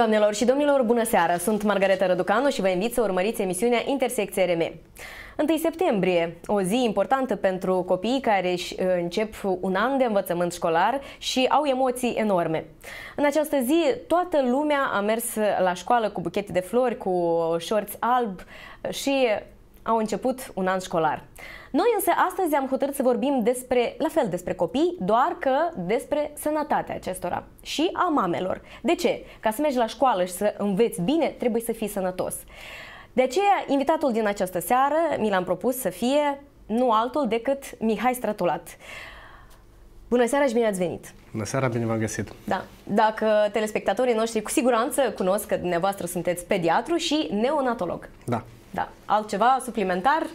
Doamnelor și domnilor, bună seara! Sunt Margareta Răducanu și vă invit să urmăriți emisiunea Intersecție RM. 1 septembrie, o zi importantă pentru copiii care își uh, încep un an de învățământ școlar și au emoții enorme. În această zi, toată lumea a mers la școală cu buchete de flori, cu șorți alb și au început un an școlar. Noi însă astăzi am hotărât să vorbim despre, la fel despre copii, doar că despre sănătatea acestora și a mamelor. De ce? Ca să mergi la școală și să înveți bine, trebuie să fii sănătos. De aceea, invitatul din această seară mi l-am propus să fie nu altul decât Mihai Stratulat. Bună seara și bine ați venit! Bună seara, bine v-am găsit! Da, dacă telespectatorii noștri cu siguranță cunosc că dumneavoastră sunteți pediatru și neonatolog. Da. Da. Altceva suplimentar?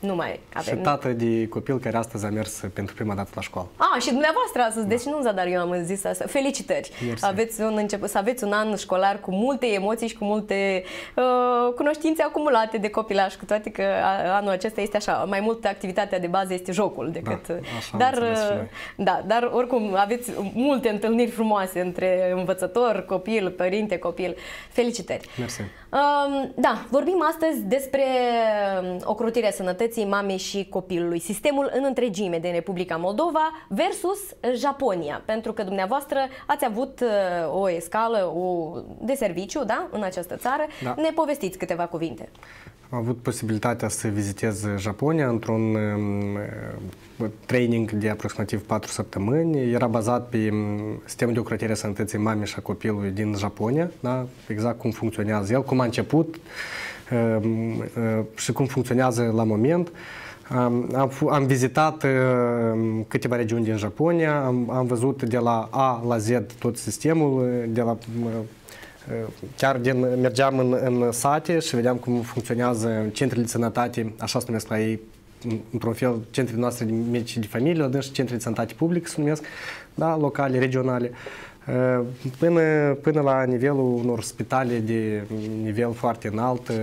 Nu. Nu mai avem. Și tată de copil care astăzi a mers pentru prima dată la școală. Ah, și dumneavoastră astăzi, deci nu dar eu am zis asta. Felicitări! Mersi. Aveți un început, să aveți un an școlar cu multe emoții și cu multe uh, cunoștințe acumulate de copilaș, cu toate că a- anul acesta este așa, mai mult activitatea de bază este jocul decât... Da, așa am dar, înțeles și uh, noi. da, dar oricum aveți multe întâlniri frumoase între învățător, copil, părinte, copil. Felicitări! Mersi. Um, Da, vorbim astăzi despre um, ocrotirea sănătății mamei și copilului, sistemul în întregime din Republica Moldova versus Japonia, pentru că dumneavoastră ați avut uh, o escală o, de serviciu da, în această țară. Da. Ne povestiți câteva cuvinte. Am avut posibilitatea să vizitez Japonia într-un um, training de aproximativ 4 săptămâni. Era bazat pe um, sistemul de ocrotire a sănătății mamei și a copilului din Japonia, da? exact cum funcționează el, cum a început um, uh, și cum funcționează la moment. Am, am, fu- am vizitat uh, câteva regiuni din Japonia, am, am văzut de la A la Z tot sistemul, uh, de la uh, Chiar din, mergeam în, în sate și vedeam cum funcționează centrele de sănătate, așa se numesc la ei, în- într-un fel, centrele noastre de medici de familie, dar și centrele de sănătate publică se numesc, da, locale, regionale, Uh, până, până la nivelul unor spitale de nivel foarte înalt, uh,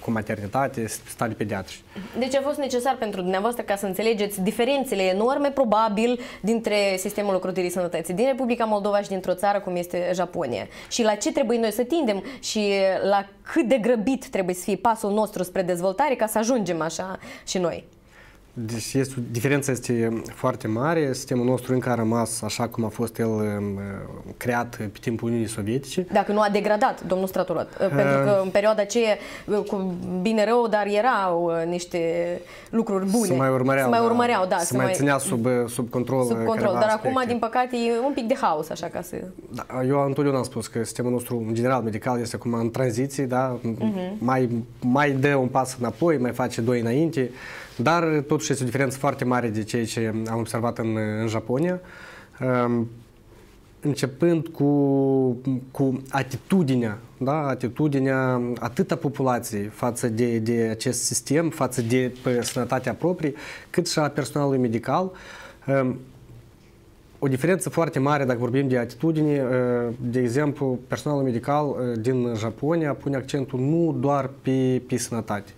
cu maternitate, spitale pediatrice. Deci a fost necesar pentru dumneavoastră ca să înțelegeți diferențele enorme, probabil, dintre sistemul ocrotirii sănătății din Republica Moldova și dintr-o țară cum este Japonia. Și la ce trebuie noi să tindem și la cât de grăbit trebuie să fie pasul nostru spre dezvoltare ca să ajungem așa și noi. Deci este, diferența este foarte mare. Sistemul nostru încă a rămas așa cum a fost el um, creat pe timpul Uniunii Sovietice. Dacă nu a degradat, domnul Stratulat, pentru că în perioada aceea, cu bine rău, dar erau uh, niște lucruri bune. Se mai urmăreau, Se mai urmăreau, da. Se, mai ținea sub, sub control sub control. careva Dar acum, aspecte. din păcate, e un pic de haos, așa ca să... Da, eu întotdeauna am spus că sistemul nostru, în general, medical, este acum în tranziție, da? mai, mai dă un pas înapoi, mai face doi înainte, dar totuși este o diferență foarte mare de ceea ce am observat în, în Japonia. Um, începând cu, cu atitudinea, da? atitudinea atât a populației față de, de acest sistem, față de pe, sănătatea proprie, cât și a personalului medical. Um, o diferență foarte mare dacă vorbim de atitudine, uh, de exemplu, personalul medical uh, din Japonia pune accentul nu doar pe, pe sănătate.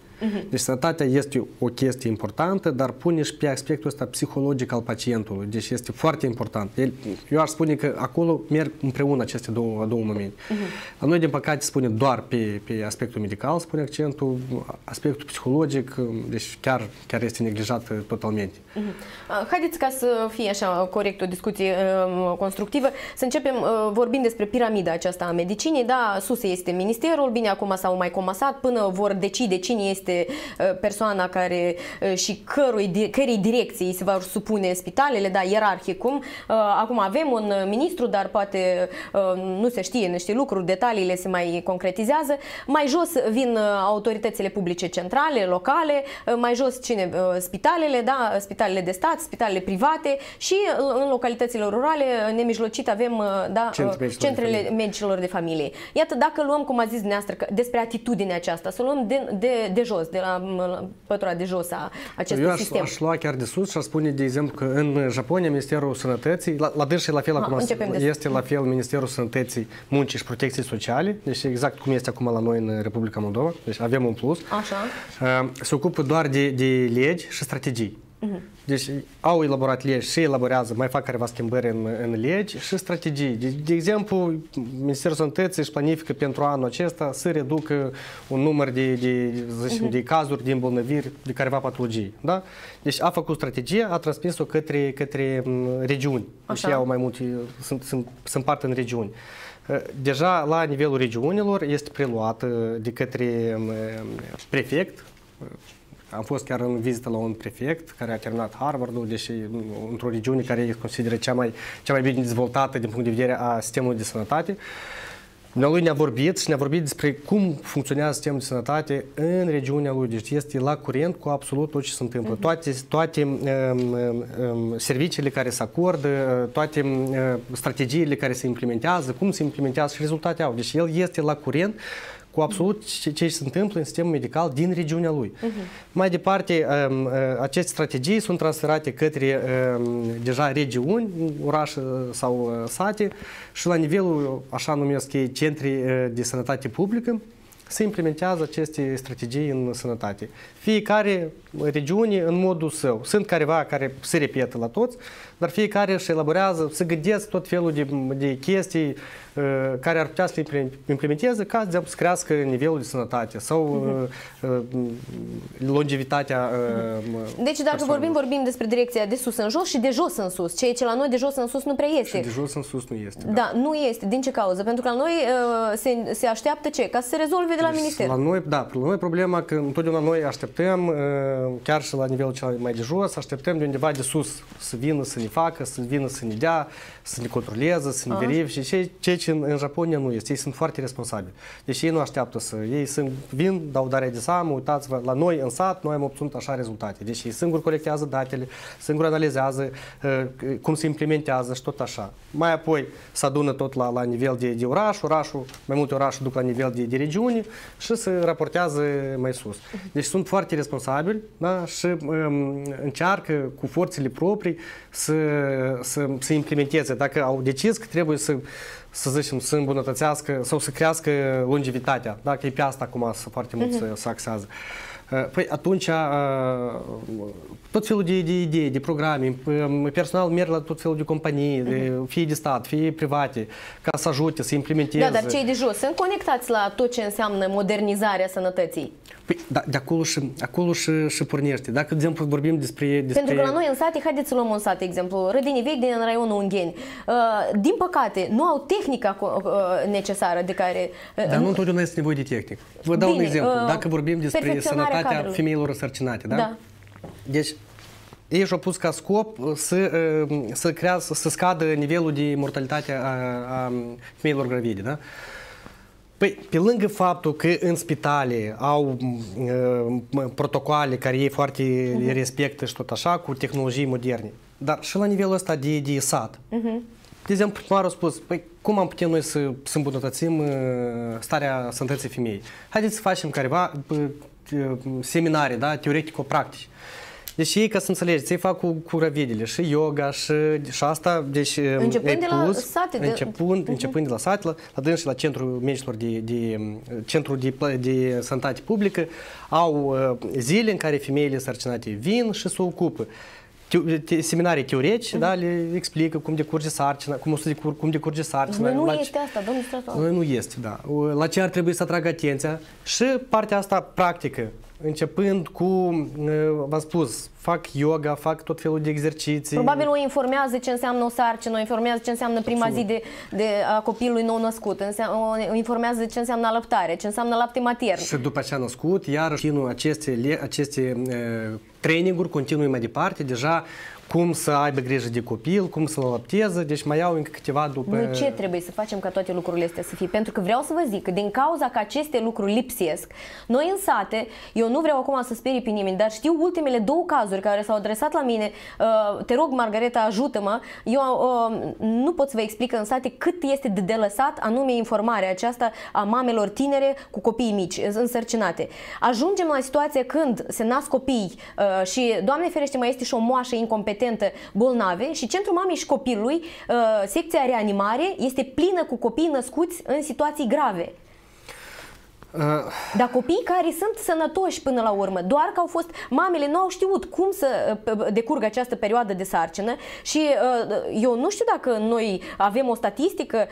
Deci sănătatea este o chestie importantă, dar pune și pe aspectul ăsta psihologic al pacientului. Deci este foarte important. El, eu aș spune că acolo merg împreună aceste două, două momente. La noi, din păcate, spune doar pe, pe aspectul medical, spune accentul, aspectul psihologic, deci chiar, chiar este neglijat uh, totalmente. Uh, Haideți ca să fie așa corect o discuție uh, constructivă, să începem uh, vorbind despre piramida aceasta a medicinii. Da, sus este ministerul, bine, acum s-au mai comasat până vor decide cine este uh, persoana care uh, și cărui, di- cărei direcții se vor supune spitalele, da, ierarhic cum. Uh, Acum avem un ministru, dar poate uh, nu se știe niște lucruri, detaliile se mai concretizează. Mai jos vin uh, autoritățile publice centrale, locale, uh, mai jos cine? Uh, Spitalele, da, spitalele de stat, spitalele private și uh, în localitățile rurale uh, nemijlocit avem uh, da, Centre uh, medicilor de centrele familie. medicilor de familie. Iată, dacă luăm, cum a zis dumneavoastră, că despre atitudinea aceasta, să luăm de, de, de jos, de la m, pătura de jos a acestui Eu aș, sistem. aș lua chiar de sus și aș spune, de exemplu, că în Japonia Ministerul Sănătății, la, la dâns și la fel Aha, acum începem de sus. este la fel Ministerul Sănătății, Muncii și Protecției Sociale, deci exact cum este acum la noi în Republica Moldova, deci avem un plus. Așa. Uh, Se ocupă doar de, de legi și strategii. Uh-huh. Deci au elaborat legi și elaborează, mai fac careva schimbări în, în legi și strategii. De, de exemplu, Ministerul Sănătății își planifică pentru anul acesta să reducă un număr de, de, zicem, uh-huh. de cazuri de îmbolnăviri de careva patologii. Da? Deci a făcut strategie, a transmis-o către, către regiuni. Deci au mai multe, sunt, sunt, sunt parte în regiuni. Deja la nivelul regiunilor este preluat de către prefect am fost chiar în vizită la un prefect care a terminat Harvard-ul, deși într-o regiune care e consideră cea mai, cea mai bine dezvoltată din punct de vedere a sistemului de sănătate. Lui ne-a vorbit și ne-a vorbit despre cum funcționează sistemul de sănătate în regiunea lui. Deci este la curent cu absolut tot ce se întâmplă. Uh-huh. Toate, toate um, um, serviciile care se acordă, toate um, strategiile care se implementează, cum se implementează și rezultate au. Deci el este la curent cu absolut ce, ce se întâmplă în sistemul medical din regiunea lui. Uh-huh. Mai departe, um, uh, aceste strategii sunt transferate către um, deja regiuni, orașe sau uh, sate și la nivelul, așa numesc ei, centri uh, de sănătate publică, se implementează aceste strategii în sănătate. Fiecare regiune în modul său. Sunt careva care se repetă la toți, dar fiecare își elaborează, se gândesc tot felul de, de chestii uh, care ar putea să le implementeze ca de să crească nivelul de sănătate sau uh, uh, longevitatea uh, Deci dacă vorbim, vorbim despre direcția de sus în jos și de jos în sus. Ceea ce la noi de jos în sus nu prea este. Și de jos în sus nu este. Da, da nu este. Din ce cauză? Pentru că la noi uh, se, se așteaptă ce? Ca să se rezolve de la deci, minister. La noi, da, la noi problema că întotdeauna noi așteptăm, uh, chiar și la nivelul cel mai de jos, așteptăm de undeva de sus să vină să ne facă, să vină să ne dea, să ne controleze, să ne verifice. Și ceea ce în, în Japonia nu este. Ei sunt foarte responsabili. Deci ei nu așteaptă să... Ei sunt, vin, dau dare de seamă, uitați-vă, la noi în sat, noi am obținut așa rezultate. Deci ei singuri colectează datele, singuri analizează uh, cum se implementează și tot așa. Mai apoi se adună tot la, la nivel de, de oraș, orașul, mai multe orașe duc la nivel de, de regiune și se raportează mai sus. Deci sunt foarte responsabili da? și um, încearcă cu forțele proprii să, să, să implementeze. Dacă au decis că trebuie să, să zicem, să îmbunătățească sau să crească longevitatea, dacă e pe asta acum foarte mult uh-huh. să, să axează. Păi atunci tot felul de, de idei, de programe, personal merg la tot felul de companii, de, fie de stat, fie private, ca să ajute, să implementeze. Da, dar cei de jos sunt conectați la tot ce înseamnă modernizarea sănătății? Păi, da, de acolo și, acolo și, și pornește. Dacă, de exemplu, vorbim despre, despre... Pentru că la noi în sate, haideți să luăm un sat, de exemplu, Rădini Vechi din raionul Ungheni. Uh, din păcate, nu au tehnica uh, necesară de care... Uh, Dar nu întotdeauna este nevoie de tehnic. Vă dau Bine, un exemplu. Dacă vorbim despre sănătatea cadrului. femeilor însărcinate, da? da? Deci, ei și-au pus ca scop să, să, crească, să scadă nivelul de mortalitate a, a femeilor gravide, da? Păi, pe lângă faptul că în spitale au uh, protocoale care ei foarte uh-huh. respectă și tot așa, cu tehnologii moderne, dar și la nivelul ăsta de, de sat. Uh-huh. De exemplu, primarul a spus, păi, cum am putea noi să, să îmbunătățim uh, starea sănătății femeii? Haideți să facem careva uh, seminarii, da, teoretico-practici. Deci ei, ca să înțelegeți, ei fac cu, cu răvidele și yoga și, și asta, deci începând de la sate, de... începând, uh-huh. începând de la sate, la, la dâns și la centrul medicilor de, de, centru de, de sănătate publică, au uh, zile în care femeile sărcinate vin și se ocupă seminarii teoretice, uh-huh. da, le explică cum decurge sarcina, cum, o să decur, cum decurge sarcina. Noi nu la este asta, domnul strator. Noi nu este, da. La ce ar trebui să atragă atenția și partea asta practică începând cu, v-am spus, fac yoga, fac tot felul de exerciții. Probabil o informează ce înseamnă o sarcină, o informează ce înseamnă prima Absolut. zi de, de a copilului nou născut, o informează ce înseamnă alăptare, ce înseamnă lapte matern. Și după ce a născut, iar aceste, aceste uh, traininguri continui mai departe, deja cum să aibă grijă de copil, cum să-l alăpteze, deci mai iau încă câteva după... Noi ce trebuie să facem ca toate lucrurile astea să fie? Pentru că vreau să vă zic că din cauza că aceste lucruri lipsesc, noi în sate, eu nu vreau acum să sperii pe nimeni, dar știu ultimele două cazuri care s-au adresat la mine, uh, te rog Margareta, ajută-mă, eu uh, nu pot să vă explic în sate cât este de delăsat anume informarea aceasta a mamelor tinere cu copii mici, însărcinate. Ajungem la situația când se nasc copii uh, și, Doamne ferește, mai este și o moașă incompetentă competentă bolnave și Centrul Mamei și Copilului, uh, secția reanimare, este plină cu copii născuți în situații grave. Uh, Dar copiii care sunt sănătoși până la urmă, doar că au fost, mamele nu au știut cum să uh, decurgă această perioadă de sarcină și uh, eu nu știu dacă noi avem o statistică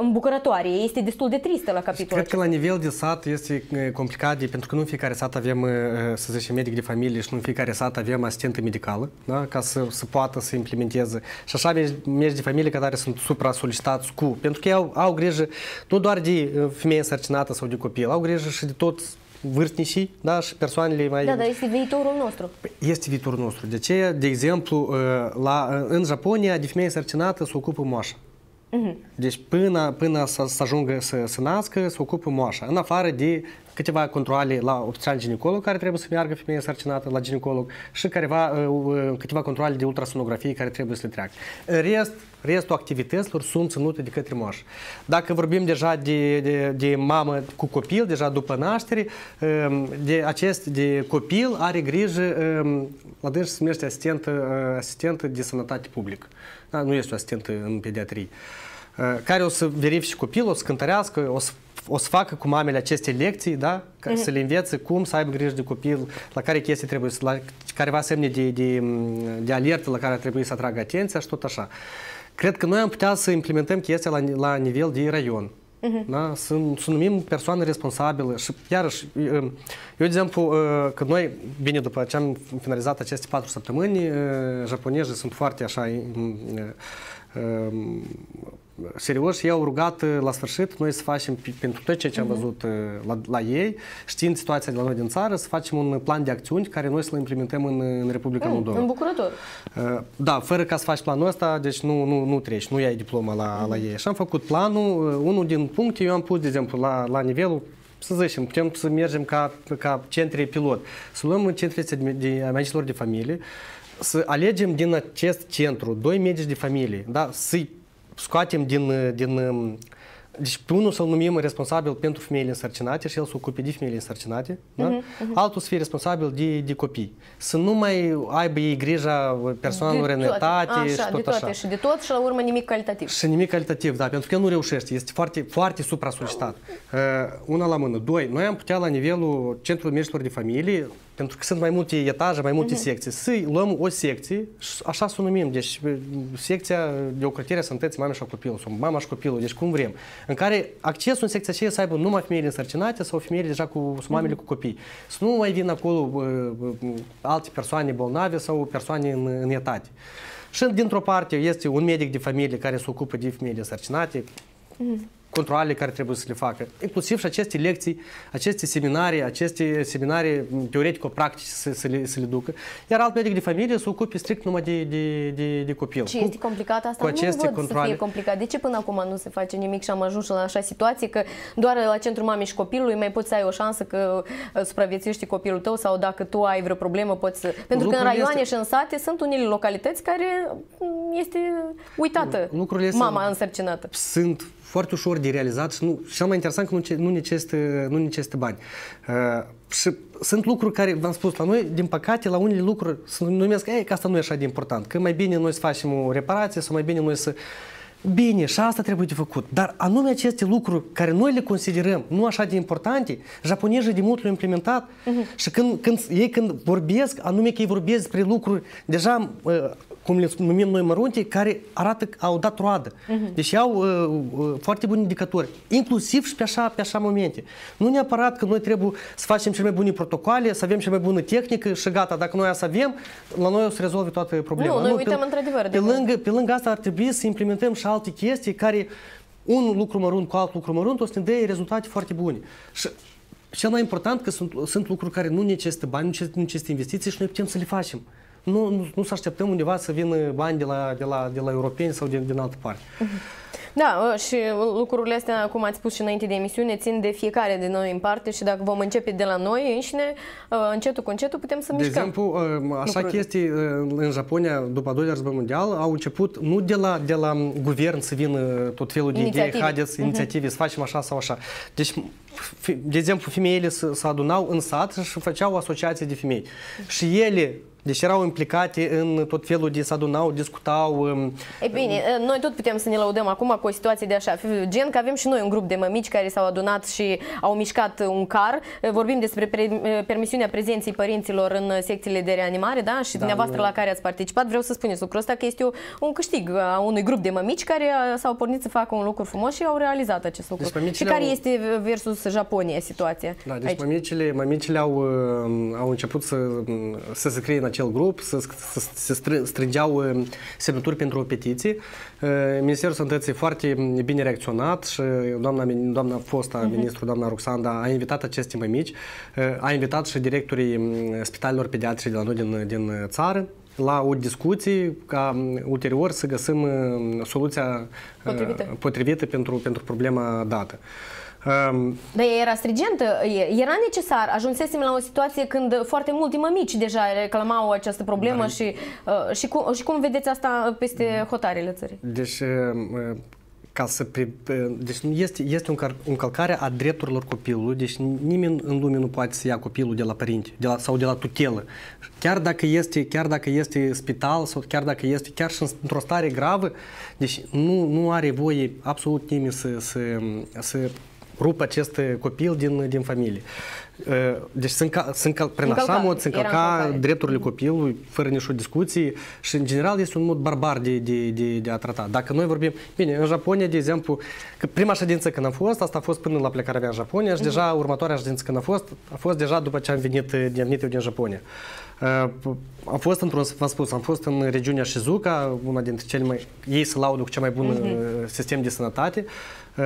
îmbucurătoare, este destul de tristă la capitolul Cred că la nivel de sat este complicat, de, pentru că nu în fiecare sat avem, să zicem, medic de familie și nu în fiecare sat avem asistentă medicală, da? ca să, să poată să implementeze. Și așa mergi de familie care sunt supra-solicitați cu, pentru că ei au, au grijă nu doar de femeie însărcinată sau de copii, copil, au grijă și de toți vârstnicii da, și persoanele mai... Da, dar este viitorul nostru. Păi, este viitorul nostru. De ce, de exemplu, uh, la, uh, în Japonia, de femeie sărcinată se ocupă moașa. Uh-huh. Deci până, până să, să ajungă să, să nască, se ocupă moașa. În afară de câteva controle la obstetrical ginecolog care trebuie să meargă femeia sărcinată la ginecolog și careva, uh, câteva controle de ultrasonografie care trebuie să le treacă. În rest, restul activităților sunt ținute de către moș. Dacă vorbim deja de, de, de mamă cu copil, deja după naștere, um, de acest de copil are grijă, um, la dâns se numește asistentă, uh, asistentă de sănătate publică. Da, nu este o asistentă în pediatrie uh, care o să verifice copilul, o să cântărească, o să o să facă cu mamele aceste lecții, da? Ca mm-hmm. să le învețe cum să aibă grijă de copil, la care chestii trebuie să, la careva semne de, de, de alertă la care trebuie să atragă atenția și tot așa. Cred că noi am putea să implementăm chestia la, la nivel de raion. Uh-huh. Da? Să, să numim persoane responsabile și iarăși, eu, de exemplu, că noi, bine, după ce am finalizat aceste patru săptămâni, japonezii sunt foarte așa serios i-au rugat uh, la sfârșit noi să facem pentru tot ceea ce am mhm. văzut uh, la, la ei, știind situația de la noi din țară, să facem un plan de acțiuni care noi să le implementăm în, în Republica mm, Moldova. Îmbucurător. Uh, da, fără ca să faci planul ăsta, deci nu, nu, nu treci, nu iai diploma la, mm. la ei. Și am făcut planul, unul din puncte eu am pus, de exemplu, la, la nivelul să zicem, putem să mergem ca, ca centri pilot, să luăm centrele de, de medicilor de familie, să alegem din acest centru doi medici de familie, da? să-i scoatem din, din deci pe unul să-l numim responsabil pentru femeile însărcinate și el să ocupe de femeile însărcinate, uh-huh, da? uh-huh. altul să fie responsabil de, de copii. Să nu mai aibă ei grija persoanelor în etate așa, și tot de toate, așa. Și de tot și la urmă nimic calitativ. Și nimic calitativ, da, pentru că el nu reușește, este foarte, foarte supra-solicitat. Uh, una la mână. Doi, noi am putea la nivelul Centrului Medicilor de Familie pentru că sunt mai multe etaje, mai multe uh-huh. secții. Să luăm o secție, așa să o numim, deci secția de ocrotire a sănătății mama și a copilului, sau mama și copilul, deci cum vrem, în care accesul în secția aceea să aibă numai femeile însărcinate sau femeile deja cu sau mamele uh-huh. cu copii. Să nu mai vină acolo uh, alte persoane bolnave sau persoane în, în etate. Și dintr-o parte este un medic de familie care se ocupă de femeile însărcinate, uh-huh controle care trebuie să le facă. Inclusiv și aceste lecții, aceste seminarii, aceste seminarii teoretico-practice să, să, le, să le ducă. Iar alt medic de familie se ocupe strict numai de, de, de, de copil. Și este complicat asta? Cu aceste nu văd controle. să fie complicat. De ce până acum nu se face nimic și am ajuns la așa situație că doar la centrul mamei și copilului mai poți să ai o șansă că uh, supraviețuiești copilul tău sau dacă tu ai vreo problemă poți să... Pentru Lucrul că în raioane este... și în sate sunt unele localități care mm, este uitată Lucrurile mama însărcinată. Sunt foarte ușor de realizat și nu, cel mai interesant că nu, nu, necesită, nu necesită bani. Uh, și sunt lucruri care, v-am spus, la noi, din păcate, la unele lucruri se numesc, ei, că asta nu e așa de important, că mai bine noi să facem o reparație sau mai bine noi să... Bine, și asta trebuie de făcut. Dar anume aceste lucruri care noi le considerăm nu așa de importante, japonezii de mult le-au implementat uh-huh. și când, când, ei când vorbesc, anume că ei vorbesc despre lucruri deja uh, cum le numim noi mărunte, care arată că au dat roadă. Uh-huh. Deci au uh, uh, foarte buni indicatori, inclusiv și pe așa, pe așa momente. Nu neapărat că noi trebuie să facem cele mai bune protocoale, să avem cea mai bună tehnică și gata, dacă noi să avem, la noi o să rezolve toate problema. Nu, noi nu, uităm într-adevăr. Pe, lângă, pe lângă asta ar trebui să implementăm și alte chestii care un lucru mărunt cu alt lucru mărunt o să ne dea rezultate foarte bune. Și cel mai important că sunt, sunt lucruri care nu necesită bani, nu necesită investiții și noi putem să le facem nu, nu, nu să așteptăm undeva să vină bani de la, de la, de la europeni sau din, din altă parte. Da, ă, și lucrurile astea, cum ați spus și înainte de emisiune, țin de fiecare de noi în parte și dacă vom începe de la noi înșine, ă, încetul cu încetul putem să de mișcăm. De exemplu, ă, așa chestii în Japonia, după al doilea război mondial, au început nu de la, de la guvern să vină tot felul de idei, haideți, uh-huh. inițiative, să facem așa sau așa. Deci, de exemplu, femeile se, se adunau în sat și făceau asociații de femei. Și ele Deci erau implicate în tot felul de, se adunau, discutau. um, Ei bine, noi tot putem să ne laudăm acum cu o situație de așa, gen că avem și noi un grup de mămici care s-au adunat și au mișcat un car. Vorbim despre pre, permisiunea prezenței părinților în secțiile de reanimare, da? Și da, dumneavoastră la care ați participat, vreau să spuneți lucrul ăsta că este un câștig a unui grup de mămici care s-au pornit să facă un lucru frumos și au realizat acest lucru. Deci, și care au... este versus Japonia situația? Da, deci aici? mămicile, mămicile au, au început să, să se scrie în acel grup, să, să, să strângeau semnături pentru o petiție. Ministerul Sănătății foarte bine reacționat și doamna, doamna fosta uh-huh. ministru, doamna Roxanda, a invitat aceste mămici, a invitat și directorii spitalelor pediatrice de la noi din, din țară la o discuție ca ulterior să găsim soluția potrivită, potrivită pentru, pentru problema dată. Um, Dar era stringentă, era necesar. Ajunsesem la o situație când foarte multe mămici deja reclamau această problemă da. și, uh, și, cum, și cum vedeți asta peste hotarele țării? Deci, uh, ca să pre... Deci este, este o încălcare a drepturilor copilului, deci nimeni în lume nu poate să ia copilul de la părinte de la, sau de la tutelă. Chiar dacă este, chiar dacă este spital sau chiar dacă este chiar și într-o stare gravă, deci nu, nu are voie absolut nimeni să, să, să rupă acest copil din, din familie. Deci sunt, ca, sunt ca, prin așa mod se încălca drepturile copilului fără nicio discuție și în general este un mod barbar de, de, de, de a trata. Dacă noi vorbim, bine, în Japonia, de exemplu, că prima ședință când am fost, asta a fost până la plecarea mea în Japonia și uh-huh. deja următoarea ședință când am fost, a fost deja după ce am venit, am venit eu din Japonia. Am fost într-un, v-am spus, am fost în regiunea Shizuka, una dintre cele mai, ei se laudă cu cel mai bun uh-huh. sistem de sănătate.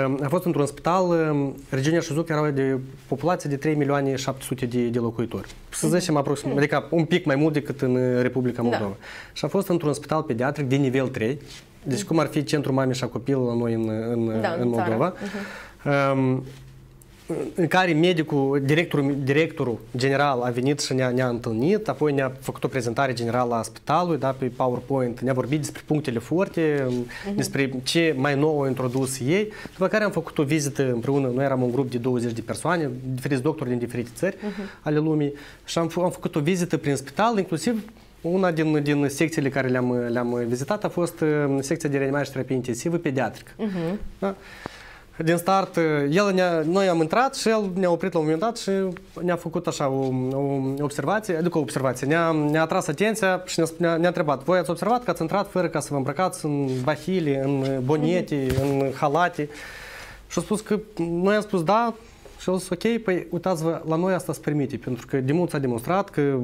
Am fost într-un spital, regiunea Shizuka era de populație de 3 milioane 700 de, de locuitori. Să zicem aproximativ, adică un pic mai mult decât în Republica Moldova. Da. Și am fost într-un spital pediatric de nivel 3, deci cum ar fi centrul mamei și a copilului la noi în, în, da, în Moldova. Uh-huh. Um, în care medicul, directorul, directorul general a venit și ne-a, ne întâlnit, apoi ne-a făcut o prezentare generală a spitalului, da, pe PowerPoint, ne-a vorbit despre punctele forte, uh-huh. despre ce mai nou au introdus ei, după care am făcut o vizită împreună, noi eram un grup de 20 de persoane, diferiți doctori din diferite țări uh-huh. ale lumii și am, am făcut o vizită prin spital, inclusiv una din, din secțiile care le-am, le-am vizitat a fost secția de reanimare și terapie intensivă pediatrică. Uh-huh. Da? Din start, el ne noi am intrat și el ne-a oprit la un moment dat și ne-a făcut așa o, o observație, adică o observație, ne-a, ne-a atras atenția și ne-a, ne-a întrebat, voi ați observat că ați intrat fără ca să vă îmbrăcați în bahile, în bonete, mm-hmm. în halate? Și a spus că noi am spus da. Și a zis ok, păi uitați-vă, la noi asta se permite, pentru că de mult s-a demonstrat că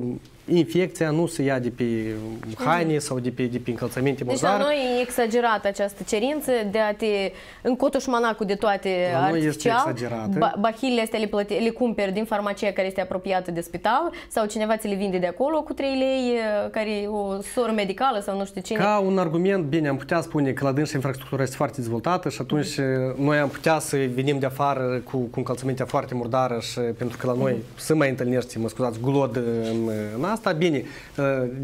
infecția nu se ia de pe haine mm. sau de pe, de pe încălțăminte deci murdare. Deci la noi e exagerată această cerință de a te încotușmana cu de toate la artificial. Ba bahilele astea le, plăte, le cumperi din farmacia care este apropiată de spital sau cineva ți le vinde de acolo cu 3 lei, care e o soră medicală sau nu știu cine. Ca un argument, bine, am putea spune că la dânsă infrastructura este foarte dezvoltată și atunci mm. noi am putea să venim de afară cu, cu încălțămintea foarte murdară și pentru că la noi mm. se mai întâlnește, mă scuzați, glod în, în asta, bine,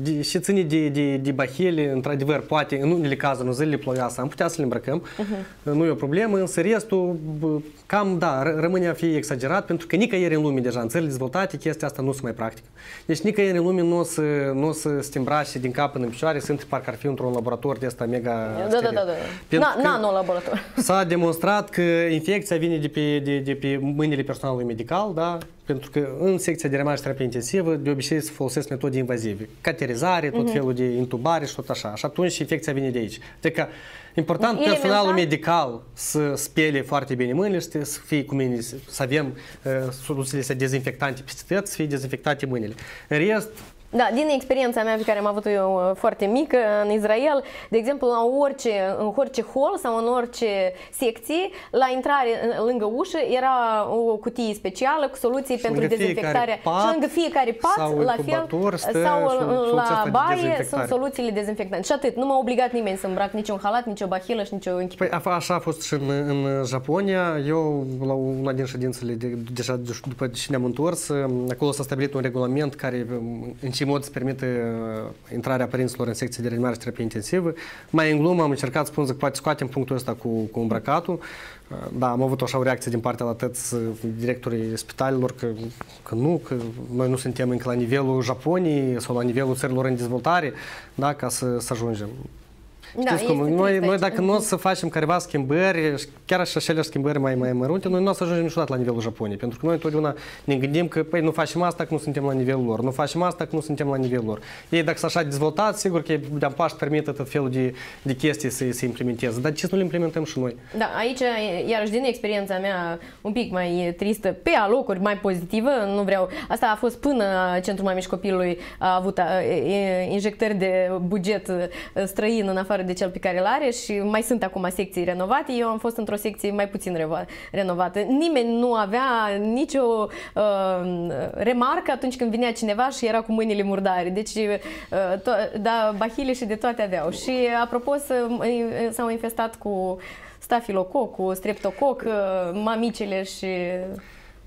de, și ține de, de, de bahele, într-adevăr, poate în unele cazuri, în zilele ploioase, am putea să le îmbrăcăm, uh-huh. nu e o problemă, însă restul, cam, da, rămâne a fi exagerat, pentru că nicăieri în lume deja, în țările dezvoltate, chestia asta nu se mai practică. Deci nicăieri în lume nu o să, nu o să se îmbrace din cap în picioare, sunt parcă ar fi într-un laborator de asta mega Da, da, da, da. Na, nano-laborator. S-a demonstrat că infecția vine de pe, de, de pe mâinile personalului medical, da, pentru că în secția de rămași terapie intensivă de obicei se folosesc metode invazive. Caterizare, tot uh-huh. felul de intubare și tot așa. Și atunci infecția vine de aici. Adică important Elementar. personalul medical să spele foarte bine mâinile și să fie cu mine, să avem uh, soluțiile dezinfectante peste să fie dezinfectate mâinile. În rest, da, din experiența mea pe care am avut-o eu uh, foarte mică în Israel, de exemplu, în orice, în orice hol sau în orice secție, la intrare lângă ușă era o cutie specială cu soluții și pentru dezinfectare. Pat, și lângă fiecare pat, sau la fel, sau la baie de sunt soluțiile dezinfectante. Și atât, nu m-a obligat nimeni să îmbrac niciun halat, nicio bahilă și nicio închipă. Păi așa a fost și în, în Japonia. Eu, la una din ședințele, de, deja după ce ne-am întors, acolo s-a stabilit un regulament care în ce ce mod se permite intrarea părinților în secție de reanimare și terapie intensivă. Mai în glumă am încercat să spun că poate scoatem punctul ăsta cu, cu îmbrăcatul. Da, am avut așa o reacție din partea la tăți directorii spitalelor că, că nu, că noi nu suntem încă la nivelul Japoniei sau la nivelul țărilor în dezvoltare, da, ca să, să ajungem. Da, Știți cum? Noi, noi dacă nu o să facem careva schimbări, chiar și acele schimbări mai, mai mărunte, noi nu o să ajungem niciodată la nivelul Japoniei. Pentru că noi întotdeauna ne gândim că păi, nu facem asta că nu suntem la nivelul lor, nu facem asta că nu suntem la nivelul lor. Ei dacă sunt așa dezvoltați, sigur că de pași permit tot felul de, de chestii să se implementeze. Dar ce să nu le implementăm și noi? Da, aici, iarăși din experiența mea un pic mai tristă, pe alocuri mai pozitivă, nu vreau, asta a fost până Centrul Mai Mici Copilului a avut injectări de buget străin în afară de cel pe care îl are și mai sunt acum secții renovate. Eu am fost într-o secție mai puțin renovată. Nimeni nu avea nicio uh, remarcă atunci când vinea cineva și era cu mâinile murdare. Deci, uh, to- da, bahile și de toate aveau. Și, apropo, s-au infestat cu stafilococ, cu streptococ, uh, mamicele și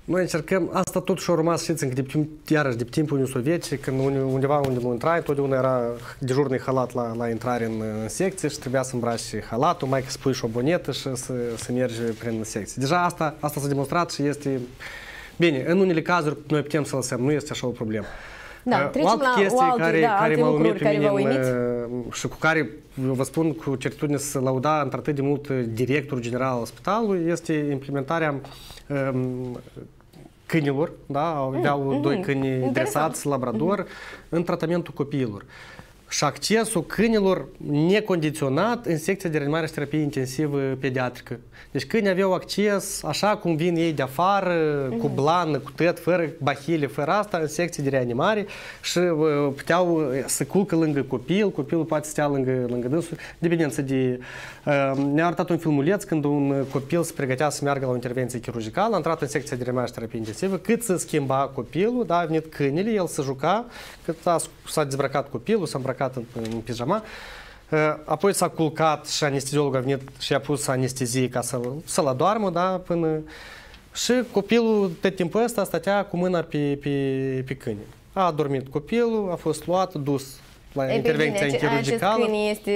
noi încercăm, asta tot și-a rămas, știți, încă de timp, iarăși de timpul Uniunii Sovietice, când undeva unde nu intrai, totdeauna era dejurnic halat la, la intrare în, în secție și trebuia să îmbraci halatul, mai că spui și o bonetă și să, să mergi prin secție. Deja asta, asta s-a demonstrat și este... Bine, în unele cazuri noi putem să lăsăm, nu este așa o problemă. Da, uh, trecem o altă chestie o care, da, care m-a uimit pe mine uimit. Uh, și cu care vă spun cu certitudine să lauda într-atât de mult uh, directorul general al spitalului este implementarea um, câinilor, da, aveau mm, doi câini dresați, labrador, în tratamentul copiilor și accesul câinilor necondiționat în secția de reanimare și terapie intensivă pediatrică. Deci câinii aveau acces așa cum vin ei de afară, uh-huh. cu blană, cu tăt, fără bahile, fără asta, în secție de reanimare și uh, puteau să culcă lângă copil, copilul poate stea lângă, lângă dânsul, dependență de... Uh, ne-a arătat un filmuleț când un copil se pregătea să meargă la o intervenție chirurgicală, a intrat în secția de reanimare și terapie intensivă, cât să schimba copilul, da, a venit câinile, el să juca, cât s-a dezbrăcat copilul, s-a îmbrăcat îmbrăcat în, în pijama. Apoi s-a culcat și anesteziologul a venit și a pus anestezie ca să, să-l adoarmă, da, până... Și copilul pe timpul ăsta stătea cu mâna pe, pe, pe câine. A adormit copilul, a fost luat, dus la intervenția bine, chirurgicală. Acest este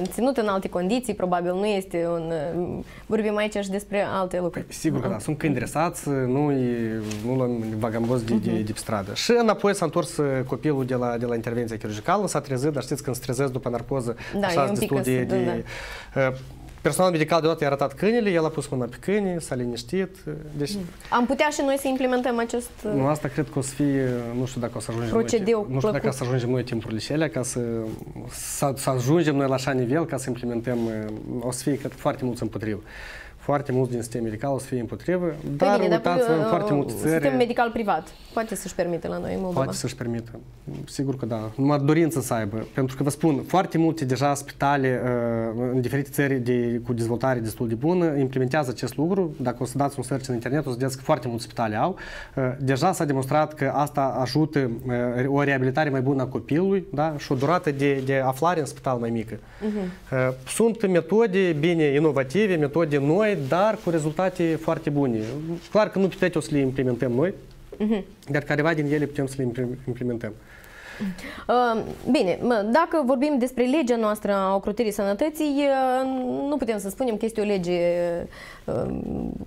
uh, ținut în alte condiții, probabil nu este un... Uh, vorbim aici și despre alte lucruri. Păi, sigur că da, sunt câini dresați, nu, nu la vagabos de, uh-huh. de, mhm. de pe stradă. Și înapoi s-a întors uh, copilul de la, de la intervenția chirurgicală, s-a trezit, dar știți când se trezesc după narcoză, da, așa destul de, de, da. Personal medical deodată i-a arătat câinele, el a pus mâna pe câine, s-a liniștit. Deci, Am putea și noi să implementăm acest Nu, asta cred că o să fie, nu știu dacă o să ajungem procedeu noi, nu știu dacă o să ajungem noi timpurile și alea ca să, să, să ajungem noi la așa nivel ca să implementăm, o să fie cred, foarte mulți împotrivă foarte mulți din sistemul medical o să fie împotrivă, dar bine, uitați-vă în foarte multe țări... Sistem medical privat poate să-și permită la noi în Moldova. Poate să-și permită, sigur că da. Numai dorință să aibă, pentru că vă spun, foarte multe deja spitale în diferite țări de, cu dezvoltare destul de bună implementează acest lucru. Dacă o să dați un search în internet, o să vedeți că foarte multe spitale au. Deja s-a demonstrat că asta ajută o reabilitare mai bună a copilului da? și o durată de, de aflare în spital mai mică. Uh-huh. Sunt metode bine inovative, metode noi, dar cu rezultate foarte bune. Clar că nu pe toate o să le implementăm noi, uh-huh. dar careva din ele putem să le implementăm. Uh, bine, dacă vorbim despre legea noastră a ocrotirii sănătății, uh, nu putem să spunem că este o lege uh,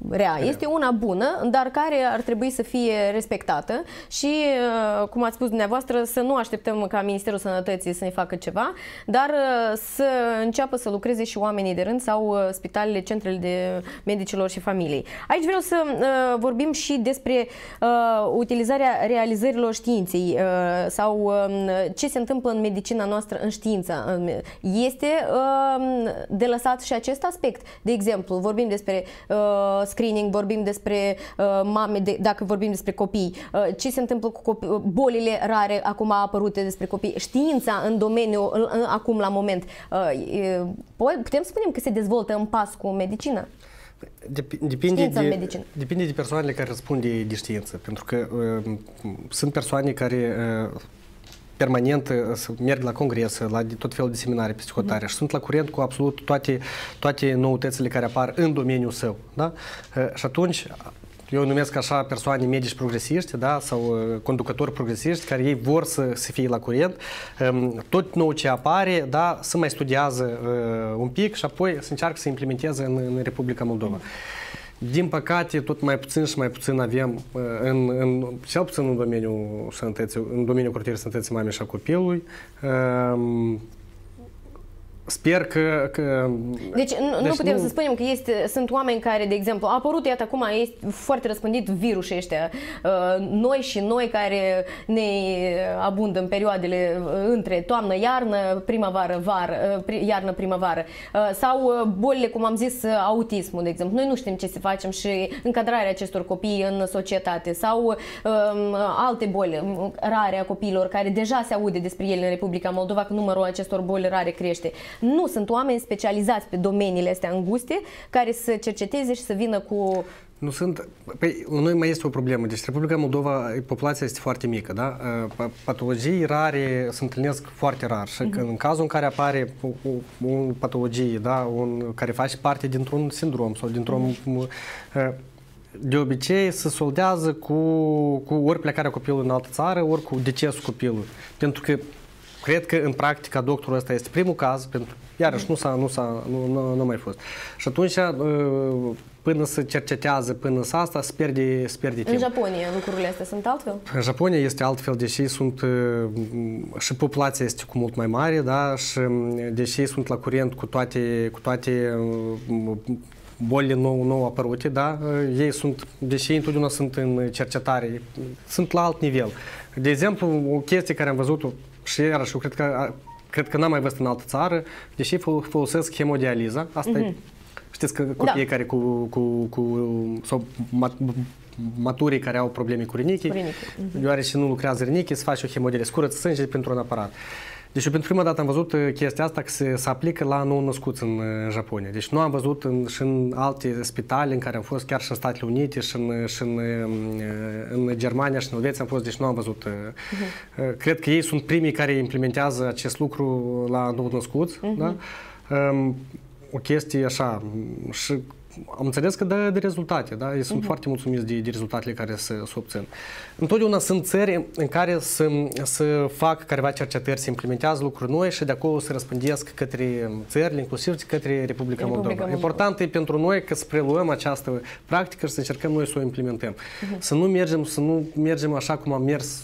rea. Este una bună, dar care ar trebui să fie respectată și, cum ați spus dumneavoastră, să nu așteptăm ca Ministerul Sănătății să ne facă ceva, dar să înceapă să lucreze și oamenii de rând sau spitalele, centrele de medicilor și familiei. Aici vreau să vorbim și despre utilizarea realizărilor științei sau ce se întâmplă în medicina noastră, în știință. Este um, de lăsat și acest aspect. De exemplu, vorbim despre uh, screening, vorbim despre uh, mame, dacă vorbim despre copii, uh, ce se întâmplă cu copii, bolile rare acum apărute despre copii, știința în domeniu acum la moment. Putem spune că se dezvoltă în pas cu medicina? Depinde de, depinde de persoanele care răspund de, de știință, pentru că uh, sunt persoane care uh, permanent să merg la congrese, la tot felul de seminarii psihotare mm. și sunt la curent cu absolut toate, toate noutățile care apar în domeniul său. Da? Și atunci eu numesc așa persoane medici progresiști, da, sau uh, conducători progresiști, care ei vor să, să fie la curent. Um, tot nou ce apare, da, să mai studiază uh, un pic și apoi să încearcă să implementeze în, în Republica Moldova. Din păcate, tot mai puțin și mai puțin avem, uh, în, în, cel puțin în domeniul sănătății, în domeniul curtierii sănătății mamei și a copilului, um, Sper că... că deci nu, deci nu putem nu... să spunem că este, sunt oameni care, de exemplu, a apărut, iată, acum este foarte răspândit virusul ăștia. Uh, noi și noi care ne abundă în perioadele uh, între toamnă, iarnă, primăvară, vară, uh, iarnă, primăvară. Sau bolile, cum am zis, autismul, de exemplu. Noi nu știm ce să facem și încadrarea acestor copii în societate. Sau um, alte boli rare a copiilor care deja se aude despre ele în Republica Moldova, că numărul acestor boli rare crește. Nu, sunt oameni specializați pe domeniile astea înguste care să cerceteze și să vină cu nu sunt... Păi, noi mai este o problemă. Deci, Republica Moldova, populația este foarte mică, da? Patologii rare se întâlnesc foarte rar și uh-huh. în cazul în care apare o, o, o patologie, da? Un, care face parte dintr-un sindrom sau dintr-un... Uh-huh. De obicei se soldează cu, cu ori plecarea copilului în altă țară, ori cu decesul copilului. Pentru că Cred că în practica doctorul ăsta este primul caz, pentru iarăși nu s-a, nu s-a, nu, nu, nu mai fost. Și atunci uh, până se cercetează, până să asta, se pierde, se pierde timp. În Japonia lucrurile astea sunt altfel? În Japonia este altfel, deși sunt uh, și populația este cu mult mai mare, da, și um, deși sunt la curent cu toate, cu toate uh, bolile nou, nou apărute, da, ei sunt, deși întotdeauna sunt în cercetare, sunt la alt nivel. De exemplu, o chestie care am văzut-o și iarăși eu cred că, cred că n-am mai văzut în altă țară, deși folosesc hemodializa, asta mm-hmm. e, mhm. știți că copiii da. care cu, cu, cu sau mat, maturii care au probleme cu rinichii, mm-hmm. deoarece nu lucrează rinichii, se face o hemodializă, curăță sânge pentru un aparat. Deci eu pentru prima dată am văzut uh, chestia asta că se, se aplică la nou născuți în, în Japonia. Deci nu am văzut în, și în alte spitale în care am fost, chiar și în Statele Unite, și în, și în, în Germania și în Elveția am fost, deci nu am văzut. Uh-huh. Cred că ei sunt primii care implementează acest lucru la nou născuți. Uh-huh. Da? Um, o chestie așa și am înțeles că dă de rezultate, da? Ei sunt uh-huh. foarte mulțumiți de, de rezultatele care se, se obțin. Întotdeauna sunt țări în care să, să fac careva cercetări, să implementează lucruri noi și de acolo să răspândesc către țările, inclusiv către Republica, Republica Moldova. Moldova. Important e pentru noi că să preluăm această practică și să încercăm noi să o implementăm. Uh-huh. Să nu mergem, să nu mergem așa cum am mers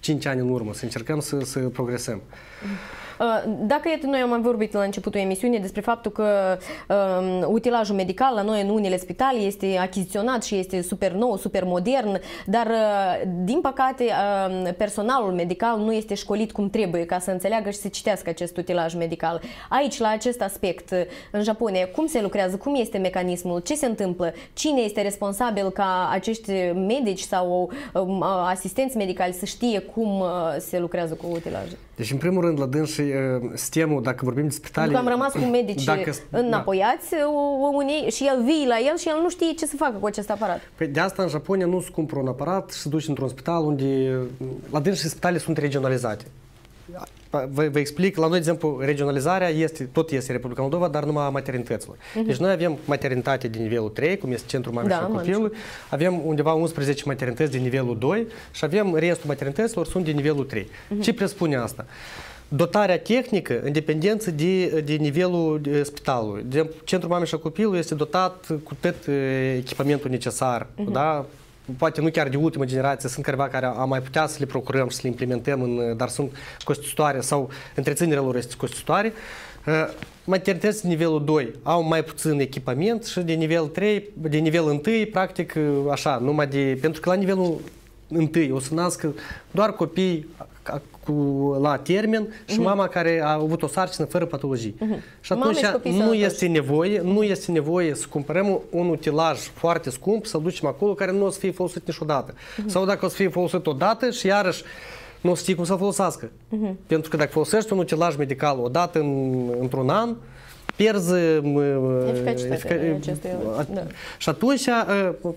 5 ani în urmă, să încercăm să, să progresăm. Uh-huh. Uh, dacă iată, noi am mai vorbit la începutul emisiunii despre faptul că um, utilajul medical la noi în unele spitale este achiziționat și este super nou, super modern, dar uh, din păcate uh, personalul medical nu este școlit cum trebuie ca să înțeleagă și să citească acest utilaj medical. Aici, la acest aspect, în Japonia, cum se lucrează, cum este mecanismul, ce se întâmplă, cine este responsabil ca acești medici sau um, asistenți medicali să știe cum se lucrează cu utilajul? Deci, în primul rând, la dâns sistemul, dacă vorbim de spitale... Pentru că am rămas cu medici dacă, înapoiați da. unii și el vii la el și el nu știe ce să facă cu acest aparat. Păi de asta în Japonia nu-ți cumpără un aparat și se duci într-un spital unde... La dâns și spitale sunt regionalizate. Vă, vă explic, la noi, de exemplu, regionalizarea este, tot este Republica Moldova, dar numai a maternităților. Uh-huh. Deci noi avem maternitate de nivelul 3, cum este Centrul Mamei da, și Copilului, avem undeva 11 maternități de nivelul 2 și avem restul maternităților sunt de nivelul 3. Uh-huh. Ce presupune asta? Dotarea tehnică în dependență de, de nivelul de spitalului. De exemplu, Centrul Mamei și Copilului este dotat cu tot echipamentul necesar, uh-huh. da? Poate nu chiar de ultimă generație, sunt careva care am mai putea să le procurăm și să le implementăm, în, dar sunt costisitoare sau întreținerea lor este costisitoare. Uh, maternități de nivelul 2 au mai puțin echipament și de nivel 3, de nivel 1, practic, uh, așa, numai de, pentru că la nivelul 1 o să nască doar copii cu, la termen și uh-huh. mama care a avut o sarcină fără patologii. Uh-huh. Și atunci nu este nevoie, nu este nevoie să cumpărăm un utilaj foarte scump, să-l ducem acolo, care nu o să fie folosit niciodată. Uh-huh. Sau dacă o să fie folosit odată și iarăși nu o să știi cum să folosească. Uh-huh. Pentru că dacă folosești un utilaj medical odată în, într-un an, uh, pierzi eficacitatea da. Și atunci,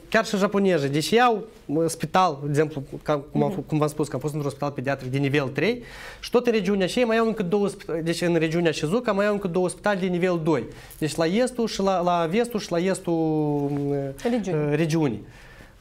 chiar și japonezii, deci iau spital, de exemplu, cum, am, cum v-am spus, că am fost într-un spital pediatric de nivel 3 și tot în regiunea și mai au încă două, deci în regiunea Shizuka mai au încă două spitale de nivel 2. Deci la estul și la, la vestul și la estul regiunii. regiunii.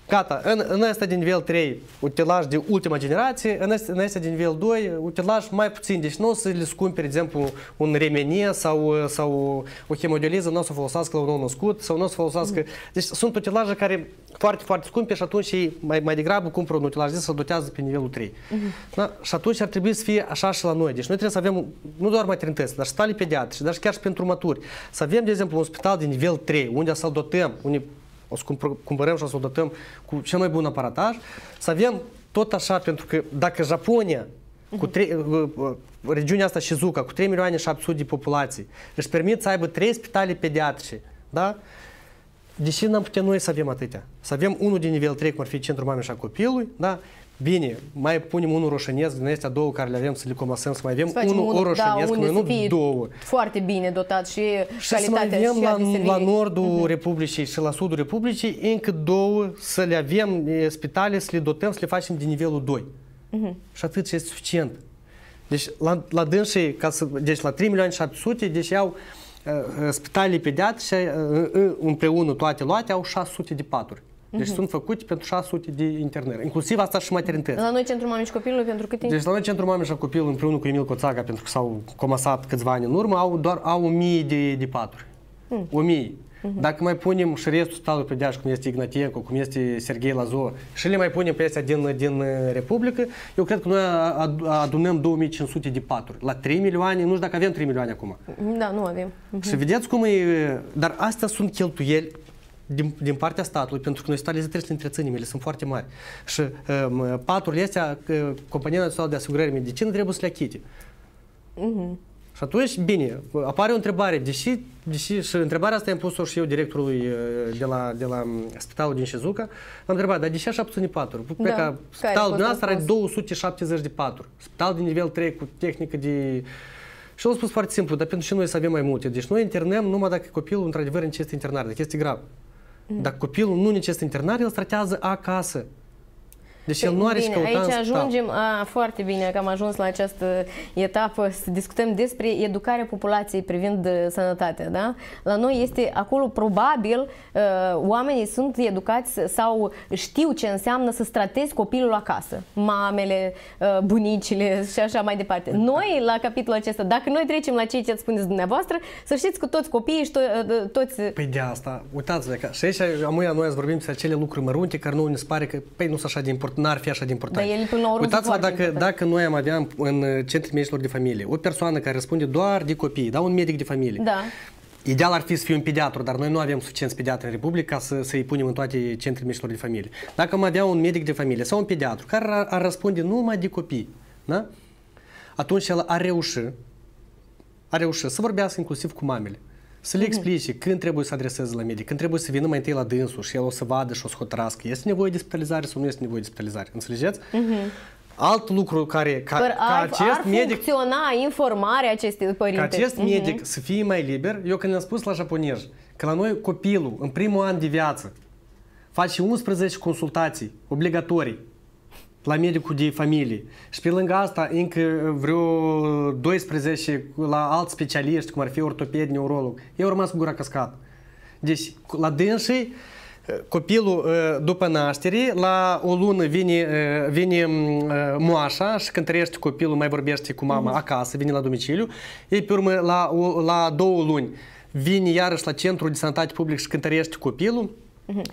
Gata, în, în ăsta din nivel 3, utilaj de ultima generație, în ăsta, în ăsta din nivel 2, utilaj mai puțin. Deci nu o să le scumpi, de exemplu, un remenie sau, sau o hemodializă, nu o să folosească la un nou născut sau nu o să folosească... Mm-hmm. Deci sunt utilaje care foarte, foarte scumpe și atunci ei mai, mai degrabă cumpără un utilaj de să dotează pe nivelul 3. Mm-hmm. Da? Și atunci ar trebui să fie așa și la noi. Deci noi trebuie să avem nu doar maternități, dar și spitale pediatrice, dar și chiar și pentru urmături. Să avem, de exemplu, un spital de nivel 3, unde să-l dotăm, unde o să cumpărăm și o să o dotăm cu cel mai bun aparataj, să avem tot așa, pentru că dacă Japonia cu 3, uh, uh, regiunea asta Shizuka, cu 3 milioane 800 de populații, își permit să aibă 3 spitale pediatrice, da? Deși n-am putea noi să avem atâtea. Să avem unul de nivel 3, cum ar fi Centrul Mamei și a Copilului, da? Bine, mai punem unul roșănesc din astea două care le avem să le comasăm, să mai avem să unul unul roșănesc, da, nu două. Foarte bine dotat și, și calitatea să mai avem la, la nordul uh-huh. Republicii și la sudul Republicii încă două să le avem spitale, să le dotăm, să le facem de nivelul 2. Uh-huh. Și atât este suficient. Deci la, la dânsii, ca să, deci la 3 milioane 700, deci au uh, spitalele pediatrice uh, uh, împreună toate luate au 600 de paturi. Deci uh-huh. sunt făcuți pentru 600 de internări, inclusiv asta și maternități. La noi Centrul Mamei și Copilului pentru câte? Deci la noi Centrul Mamei și Copilului împreună cu Emil Coțaga, pentru că s-au comasat câțiva ani în urmă, au doar au 1000 de, de paturi. Mm. 1000. Uh-huh. Dacă mai punem și restul spitalului pediatric, cum este Ignatienco, cum este Serghei Lazo, și le mai punem pe astea din, din Republică, eu cred că noi adunăm 2500 de paturi. La 3 milioane, nu știu dacă avem 3 milioane acum. Da, nu avem. Uh-huh. Și vedeți cum e, dar astea sunt cheltuieli din, din partea statului, pentru că noi statele trebuie să le întreținem, ele sunt foarte mari. Și uh, paturile astea, uh, Compania Națională de Asigurări Medicină trebuie să le achite. Uh-huh. Și atunci, bine, apare o întrebare, deși, deși și întrebarea asta am pus-o și eu directorului de la, de la spitalul din Șezuca, am întrebat, dar deși așa puține paturi? Da. Ca spitalul nostru are 270 de paturi. Spital de nivel 3 cu tehnică de... Și el a spus foarte simplu, dar pentru ce noi să avem mai multe? Deci noi internăm numai dacă copilul într-adevăr necesită internare, dacă este grav. Dacă copilul nu necesită internare, el tratează acasă. Deci el nu are bine, aici ajungem, a, foarte bine că am ajuns la această etapă să discutăm despre educarea populației privind uh, sănătatea. Da? La noi este acolo probabil uh, oamenii sunt educați sau știu ce înseamnă să stratezi copilul acasă. Mamele, uh, bunicile și așa mai departe. Noi la capitolul acesta, dacă noi trecem la ceea ce ați spuneți dumneavoastră, să știți că toți copiii și to- uh, toți... Păi de asta, uitați-vă că și aici noi azi vorbim despre acele lucruri mărunte care nu ne pare că păi, nu sunt așa de important n-ar fi așa de important. Dar el până la urmă Uitați-vă dacă, dacă noi am avea în centrul medicilor de familie o persoană care răspunde doar de copii, da, un medic de familie. Da. Ideal ar fi să fie un pediatru, dar noi nu avem suficienți pediatri în Republică ca să, să-i punem în toate centrele medicilor de familie. Dacă am avea un medic de familie sau un pediatru care ar, ar răspunde numai de copii, da? atunci el ar reuși, ar reuși să vorbească inclusiv cu mamele să le mhm. explice când trebuie să adreseze la medic, când trebuie să vină mai întâi la dânsul și el o să vadă și o să hotărască este nevoie de spitalizare sau nu este nevoie de spitalizare. Înțelegeți? Uh-huh. Alt lucru care ca, ca ar, acest ar medic funcționa informarea acestui părinte. Ca acest uh-huh. medic să fie mai liber, eu când am spus la japonezi că la noi copilul în primul an de viață face 11 consultații obligatorii la medicul de familie. Și pe lângă asta, încă vreo 12 la alți specialiști, cum ar fi ortoped, neurolog. Eu rămas cu gura cascat. Deci, la dânsii, copilul după naștere, la o lună vine, vine moașa și când trăiește copilul, mai vorbește cu mama mm-hmm. acasă, vine la domiciliu. Ei, pe urmă, la, la două luni, vine iarăși la centrul de sănătate publică și cântărește copilul,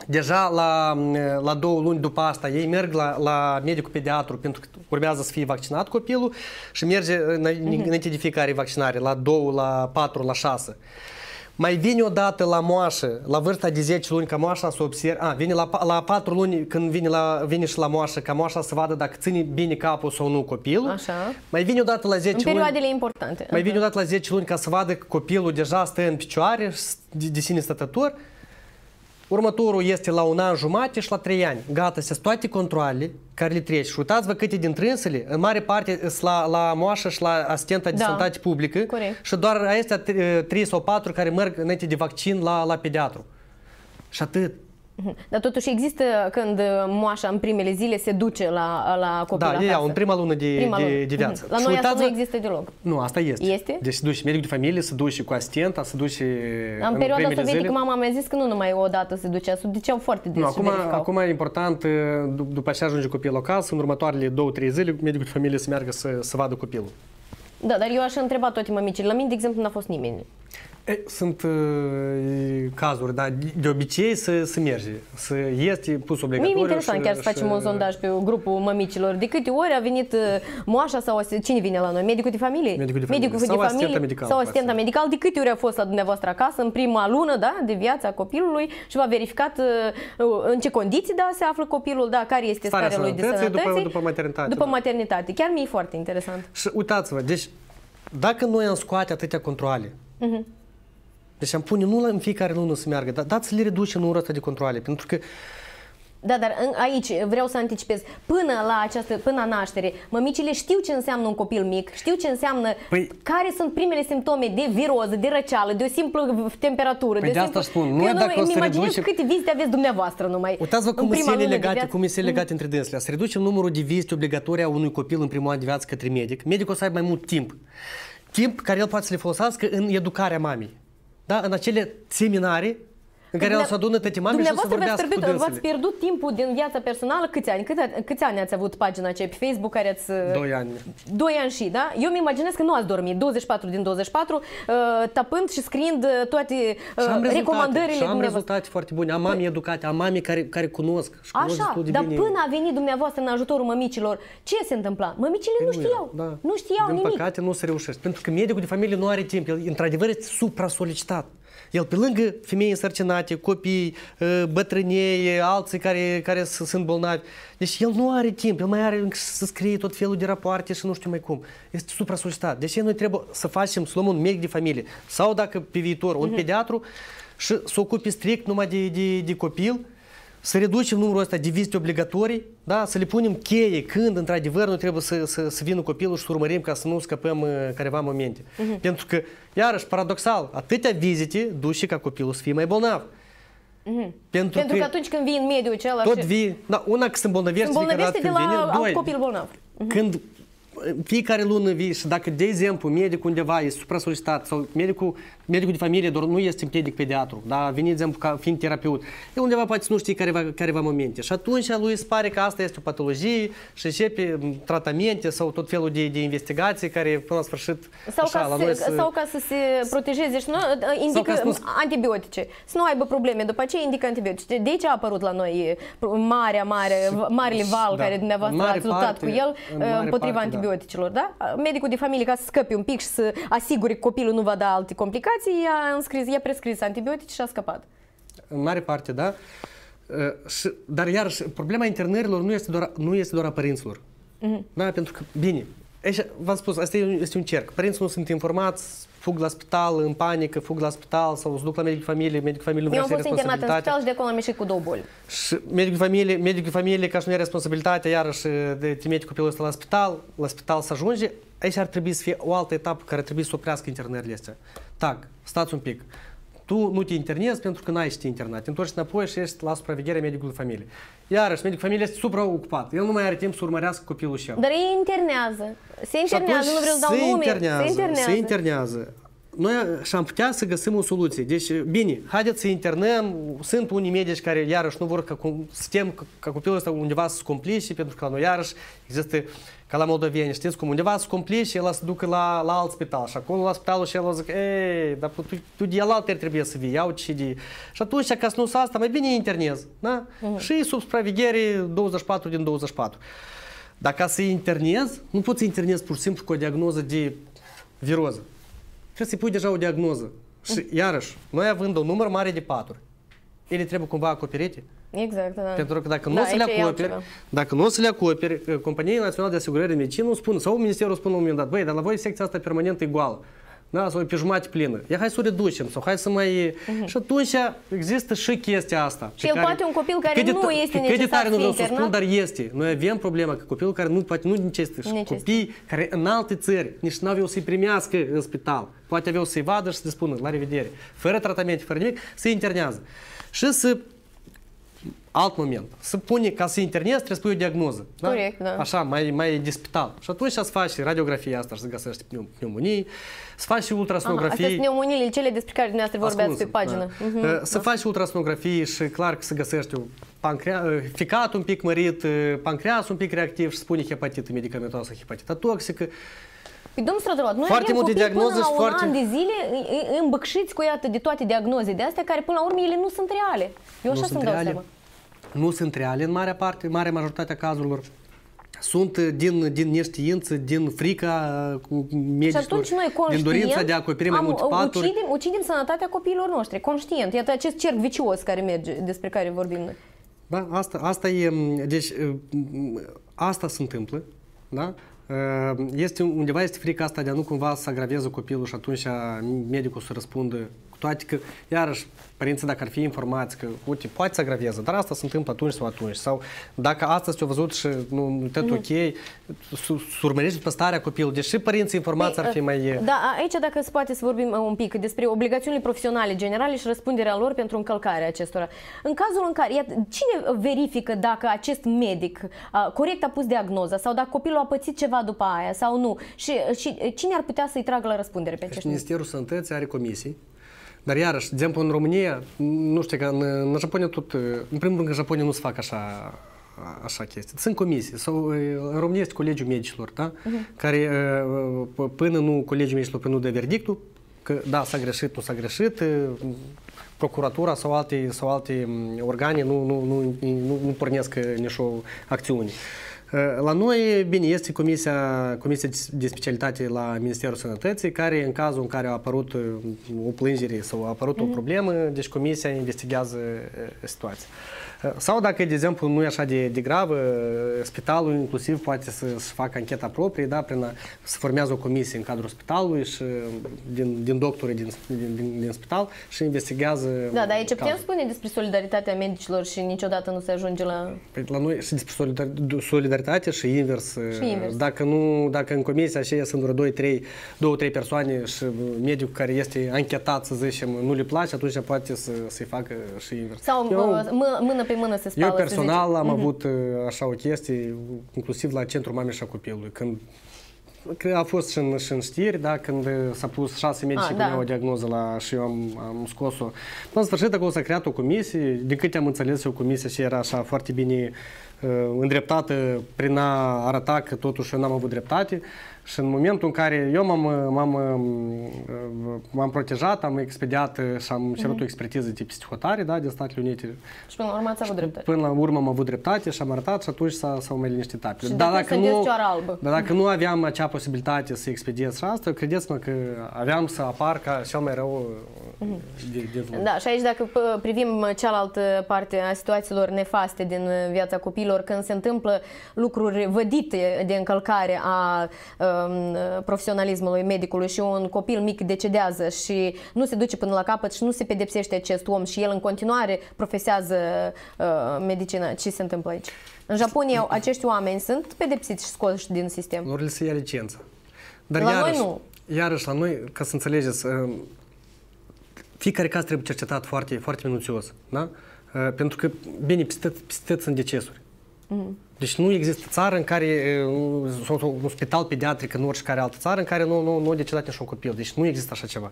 Deja la, la două luni după asta ei merg la, la medicul pediatru pentru că urmează să fie vaccinat copilul și merge înainte de fiecare vaccinare, la două, la patru, la șase. Mai vine odată la moașă, la vârsta de 10 luni, ca moașa să observe, a, vine la, la 4 luni când vine, la, vine și la moașă, ca moașa să vadă dacă ține bine capul sau nu copilul. Așa. Mai vine odată la 10 luni. În perioadele importante. Mai vine odată la 10 luni ca să vadă că copilul deja stă în picioare, de, de sine stătător Următorul este la un an jumate și la trei ani. Gata, sunt toate controlele care le treci. Și uitați-vă câte din trânsele, în mare parte sunt la, la moașă și la asistenta de da. sănătate publică. Corect. Și doar astea trei sau patru care merg înainte de vaccin la, la pediatru. Și atât. Dar totuși există când moașa în primele zile se duce la, la copil Da, acasă. ei au în prima lună de, Prima de, lună. de viață. La Și noi asta uitați-vă- nu există deloc. Nu, asta este. Este? Deci se duce medic de familie, se duce cu asistenta, se duce În perioada primele sovietică zile. mama mi-a zis că nu numai o dată se ducea, se duceau foarte des Nu, și acum, verificau. acum e important, d- după ce ajunge copilul acasă, în următoarele două, trei zile, medicul de familie să meargă să, să vadă copilul. Da, dar eu aș întreba toate mămicile. La mine, de exemplu, n-a fost nimeni. E, sunt uh, cazuri, dar de obicei să, să merge, să este pus Mie obligatoriu. mi interesant și- chiar să facem și- un sondaj pe grupul mămicilor. De câte ori a venit uh, moașa sau asist- cine vine la noi? Medicul de familie? Medicul de familie. Medicul Sau de asistenta familie medicală, sau poate asistenta să- medical. De câte ori a fost la dumneavoastră acasă în prima lună da, de viața copilului și v-a verificat uh, uh, în ce condiții da, se află copilul, da, care este Starea starea lui de sănătății după- sănătate. după maternitate, După da. maternitate. Chiar mi-e foarte interesant. Și uitați-vă, deci dacă noi am scoate atâtea controle, Mhm. Deci am pune nu la în fiecare lună să meargă, dar dați să le reduce numărul ăsta de controle, pentru că Da, dar în, aici vreau să anticipez. Până la această, până la naștere, mămicile știu ce înseamnă un copil mic, știu ce înseamnă, Păi- care sunt primele simptome de viroză, de răceală, de o simplă temperatură. Păi de, de asta simplu... spun, Că noi eu dacă o îmi să imaginez reducem- câte vizite aveți dumneavoastră numai. Uitați-vă în cum prima sunt ele lună de legate, viață. cum sunt legate între dânsele. Să reducem numărul de vizite obligatorii a unui copil în primul an de viață către medic. Medicul o să aibă mai mult timp. Timp care el poate să le folosească în educarea mamei. Da? În acele seminarii în care el o să adună toate mamei și o să Dumneavoastră v-ați vorbească cu pierdut, v-ați dânsele. pierdut timpul din viața personală câți ani? Câți, câți ani ați avut pagina aceea pe Facebook care ați... Doi ani. Doi ani și, da? Eu mi imaginez că nu ați dormit 24 din 24, uh, tapând și scriind uh, toate uh, Și am rezultate, recomandările și am dumneavoastră. rezultate foarte bune. Am mame educate, am mame care, care cunosc și cunosc Așa, destul de dar bine. până a venit dumneavoastră în ajutorul mămicilor, ce se întâmpla? Mămicile nu Păi era, știau, da. nu știau Din nimic. păcate nu se reușește. Pentru că medicul de familie nu are timp. El, într-adevăr, este supra-solicitat. El, pe lângă femei însărcinate, copii, ă, bătrânei, alții care, care s- sunt bolnavi, deci el nu are timp, el mai are încă să scrie tot felul de rapoarte și nu știu mai cum. Este supra-solicitat. Deci noi trebuie să facem, să luăm un medic de familie sau dacă pe viitor un pediatru și să ocupe strict numai de, de, de copil, să reducem numărul ăsta de vizite obligatorii, da? să le punem cheie când, într-adevăr, nu trebuie să, să, să vină copilul și să urmărim ca să nu scăpăm uh, careva momente. Pentru că, iarăși, paradoxal, atâtea vizite duce ca copilul să fie mai bolnav. Pentru, Pentru că atunci când vii în mediul acela tot și vii, da, una că se îmbolnăvește, se fiecare îmbolnăvește dată de când la vine, alt doi, copil bolnav. când în fiecare lună vii și dacă, de exemplu, medicul undeva este supra-solicitat sau medicul, medicul de familie doar nu este medic pediatru, dar a venit, de exemplu, ca fiind terapeut, el undeva poate să nu știe careva, careva momente. Și atunci lui se pare că asta este o patologie și începe m, tratamente sau tot felul de, de investigații care, până la sfârșit, sau, așa, ca la să, noi să... sau ca să se protejeze și nu, indică ca să nu- antibiotice. Să nu aibă probleme. După aceea indică antibiotice. De aici a apărut la noi marea, mare, marele val da. care dumneavoastră În mare ați luptat parte- cu el în mare împotriva parte, da. Antibioticelor. Da? Medicul de familie, ca să scăpe un pic și să asigure că copilul nu va da alte complicații, i-a, înscris, i-a prescris antibiotice și a scăpat. În mare parte, da. Uh, și, dar iarăși, problema internărilor nu este doar, nu este doar a părinților. Da, pentru că, bine, aici, v-am spus, asta e un, este un cerc. Părinții nu sunt informați, fug la spital în panică, fug la spital sau se duc la medic de familie, medic de familie nu Eu vrea am să ia fost internat în responsabilitatea. spital și de acolo am ieșit cu două boli. Și medic de familie, medic de familie, ca și nu are responsabilitatea, iarăși de trimite copilul ăsta la spital, la spital să ajunge, aici ar trebui să fie o altă etapă care ar trebui să oprească internările astea. Tac, stați un pic. Tu nu te internezi pentru că n-ai ce te interna. Te întorci înapoi și ești la supravegherea medicului de familie. Iarăși, medicul de familie este supraocupat. El nu mai are timp să urmărească copilul și el. Dar ei internează. Se Și internează, atunci nu vreau să dau se nume. internează, se internează. Se internează. Noi și am putea să găsim o soluție. Deci, bine, haideți să internăm. Sunt unii medici care, iarăși, nu vor ca, cum- să tem ca, ca copilul ăsta undeva să se complice, pentru că la noi, iarăși, există, ca la moldoveni, știți cum, undeva să se complice, el să ducă la, la alt spital. Și acolo la spitalul și el o zic, ei, dar tu, tu de la alter trebuie să vii, iau ce de... Și atunci, ca să nu să asta, mai bine internez, da? Și sub supraveghere 24 din 24. Dar ca să internez, nu poți să internez pur și simplu cu o diagnoză de viroză. Trebuie să-i pui deja o diagnoză. Și iarăși, noi având un număr mare de paturi, ele trebuie cumva acoperite. Exact, da. Pentru că dacă nu Da, o să le aici e acoperi, altceva. dacă nu o să le acoperi, eh, Compania Națională de Asigurări de Medicină nu spune, sau Ministerul spune la un moment dat, băi, dar la voi secția asta permanentă e goală. Da, sau e pe jumătate plină. Ia hai să o reducem, sau hai să mai... Și atunci există și chestia asta. Mhm. Și pe el poate un copil care cât de nu ta- este cât de necesar tare să nu fie vreau să spun, internat. dar este. Noi avem problema că copilul care nu, poate nu necesită, și Necesită. copii care în alte țări nici nu aveau să-i primească în spital, poate aveau să-i vadă și să le spună la revedere, fără tratamente, fără nimic, se internează. Și să alt moment. Să pune, ca să internezi, trebuie să pui o diagnoză. Da? Corect, da. Așa, mai, mai de spital. Și atunci să faci radiografia asta și să găsești pneumonii, să faci și ultrasonografie. Astea pneumoniile, cele despre care dumneavoastră vorbeați pe pagină. Da. Uh-huh. Să da. faci ultrasonografie și clar că să găsești pancrea, uh, ficat un pic mărit, uh, pancreas un pic reactiv și spune hepatită medicamentoasă, hepatită toxică. Păi, domnul Strădărot, noi foarte avem copii până la un foarte... an de zile îmbăcșiți cu iată de toate diagnoze de astea care până la urmă ele nu sunt reale. Eu așa să-mi dau seama. Nu sunt reale în marea parte, marea majoritatea cazurilor sunt din, din neștiință, din frica cu medicilor, și atunci noi din dorința de a acoperi mai multe paturi. Ucidem, ucidem sănătatea copiilor noștri, conștient. Iată acest cerc vicios care merge, despre care vorbim noi. Da, asta, asta e, deci asta se întâmplă, da? Este undeva este frica asta de a nu cumva să agraveze copilul și atunci medicul să răspundă cu toate că, iarăși, părinții dacă ar fi informați că, uite, poate să agraveze, dar asta se întâmplă atunci sau atunci. Sau dacă astăzi te-au văzut și nu tot mm. ok, să urmărești pe starea copilului. Deși părinții informați ar fi mai... Da, aici dacă se poate să vorbim un pic despre obligațiunile profesionale generale și răspunderea lor pentru încălcarea acestora. În cazul în care, iată, cine verifică dacă acest medic a, corect a pus diagnoza sau dacă copilul a pățit ceva după aia sau nu? Și, și cine ar putea să-i tragă la răspundere pe acest Ministerul Sănătății are comisii dar iarăși, de exemplu, în România, nu știu, că în, în Japonia tot, în primul rând, în Japonia nu se fac așa așa chestii. Sunt comisii. Sau, în România este Colegiul Medicilor, da? Uh-huh. care până nu Colegiul Medicilor până nu dă verdictul, că da, s-a greșit, nu s-a greșit, procuratura sau alte, sau alte organe nu, nu, nu, nu, nu pornesc nicio acțiune. La noi, bine, este comisia, comisia de specialitate la Ministerul Sănătății, care în cazul în care a apărut o plângere sau a apărut mm-hmm. o problemă, deci comisia investigează situația. Sau dacă, de exemplu, nu e așa de, de gravă, spitalul inclusiv poate să, să facă ancheta proprie, da, prin a, să formează o comisie în cadrul spitalului și din, din doctorii din, din, din spital și investigează Da, dar aici putem spune despre solidaritatea medicilor și niciodată nu se ajunge la... Păi la noi și despre solidaritate și invers. Și invers. Dacă, nu, dacă în comisia aceea sunt vreo 2-3 persoane și medicul care este anchetat, să zicem, nu le place, atunci poate să, să-i facă și invers. Sau Eu, mână pe pe mână se spală, Eu personal am mm-hmm. avut uh, așa o chestie, inclusiv la Centrul Mamei și a Copilului, când Cred a fost și în, și în știri, da, când s-a pus șase medici ah, da. o diagnoză la, și eu am, am scos-o. În sfârșit, acolo s-a creat o comisie, din câte am înțeles, o comisie și era așa foarte bine uh, îndreptată prin a arăta că totuși eu n-am avut dreptate. Și în momentul în care eu m-am, m-am, m-am protejat, am expediat și am cerut mm-hmm. o expertiză de psihotare da, din Statele Unite. Și până la urmă ați avut dreptate. Până la urmă am avut dreptate și am arătat și atunci s-a, s-au mai liniștit apele. Și dar dacă, nu, albă. dar dacă nu aveam acea posibilitate să expediez și asta, credeți-mă că aveam să apar ca cel mai rău mm-hmm. de, de Da, și aici dacă privim cealaltă parte a situațiilor nefaste din viața copiilor, când se întâmplă lucruri vădite de încălcare a Um, profesionalismului medicului și un copil mic decedează și nu se duce până la capăt și nu se pedepsește acest om și el în continuare profesează uh, medicina, ce se întâmplă aici? În Japonia acești oameni sunt pedepsiți și scoși din sistem. Nu le să ia licență. Dar la iarăși, noi nu. Iarăși, la noi, ca să înțelegeți, uh, fiecare caz trebuie cercetat foarte, foarte minuțios. Da? Uh, pentru că, bine, peste sunt decesuri. Mm. Deci nu există țară în care, sau un spital pediatric în orice care altă țară în care nu, nu, nu a decedat niciun copil. Deci nu există așa ceva.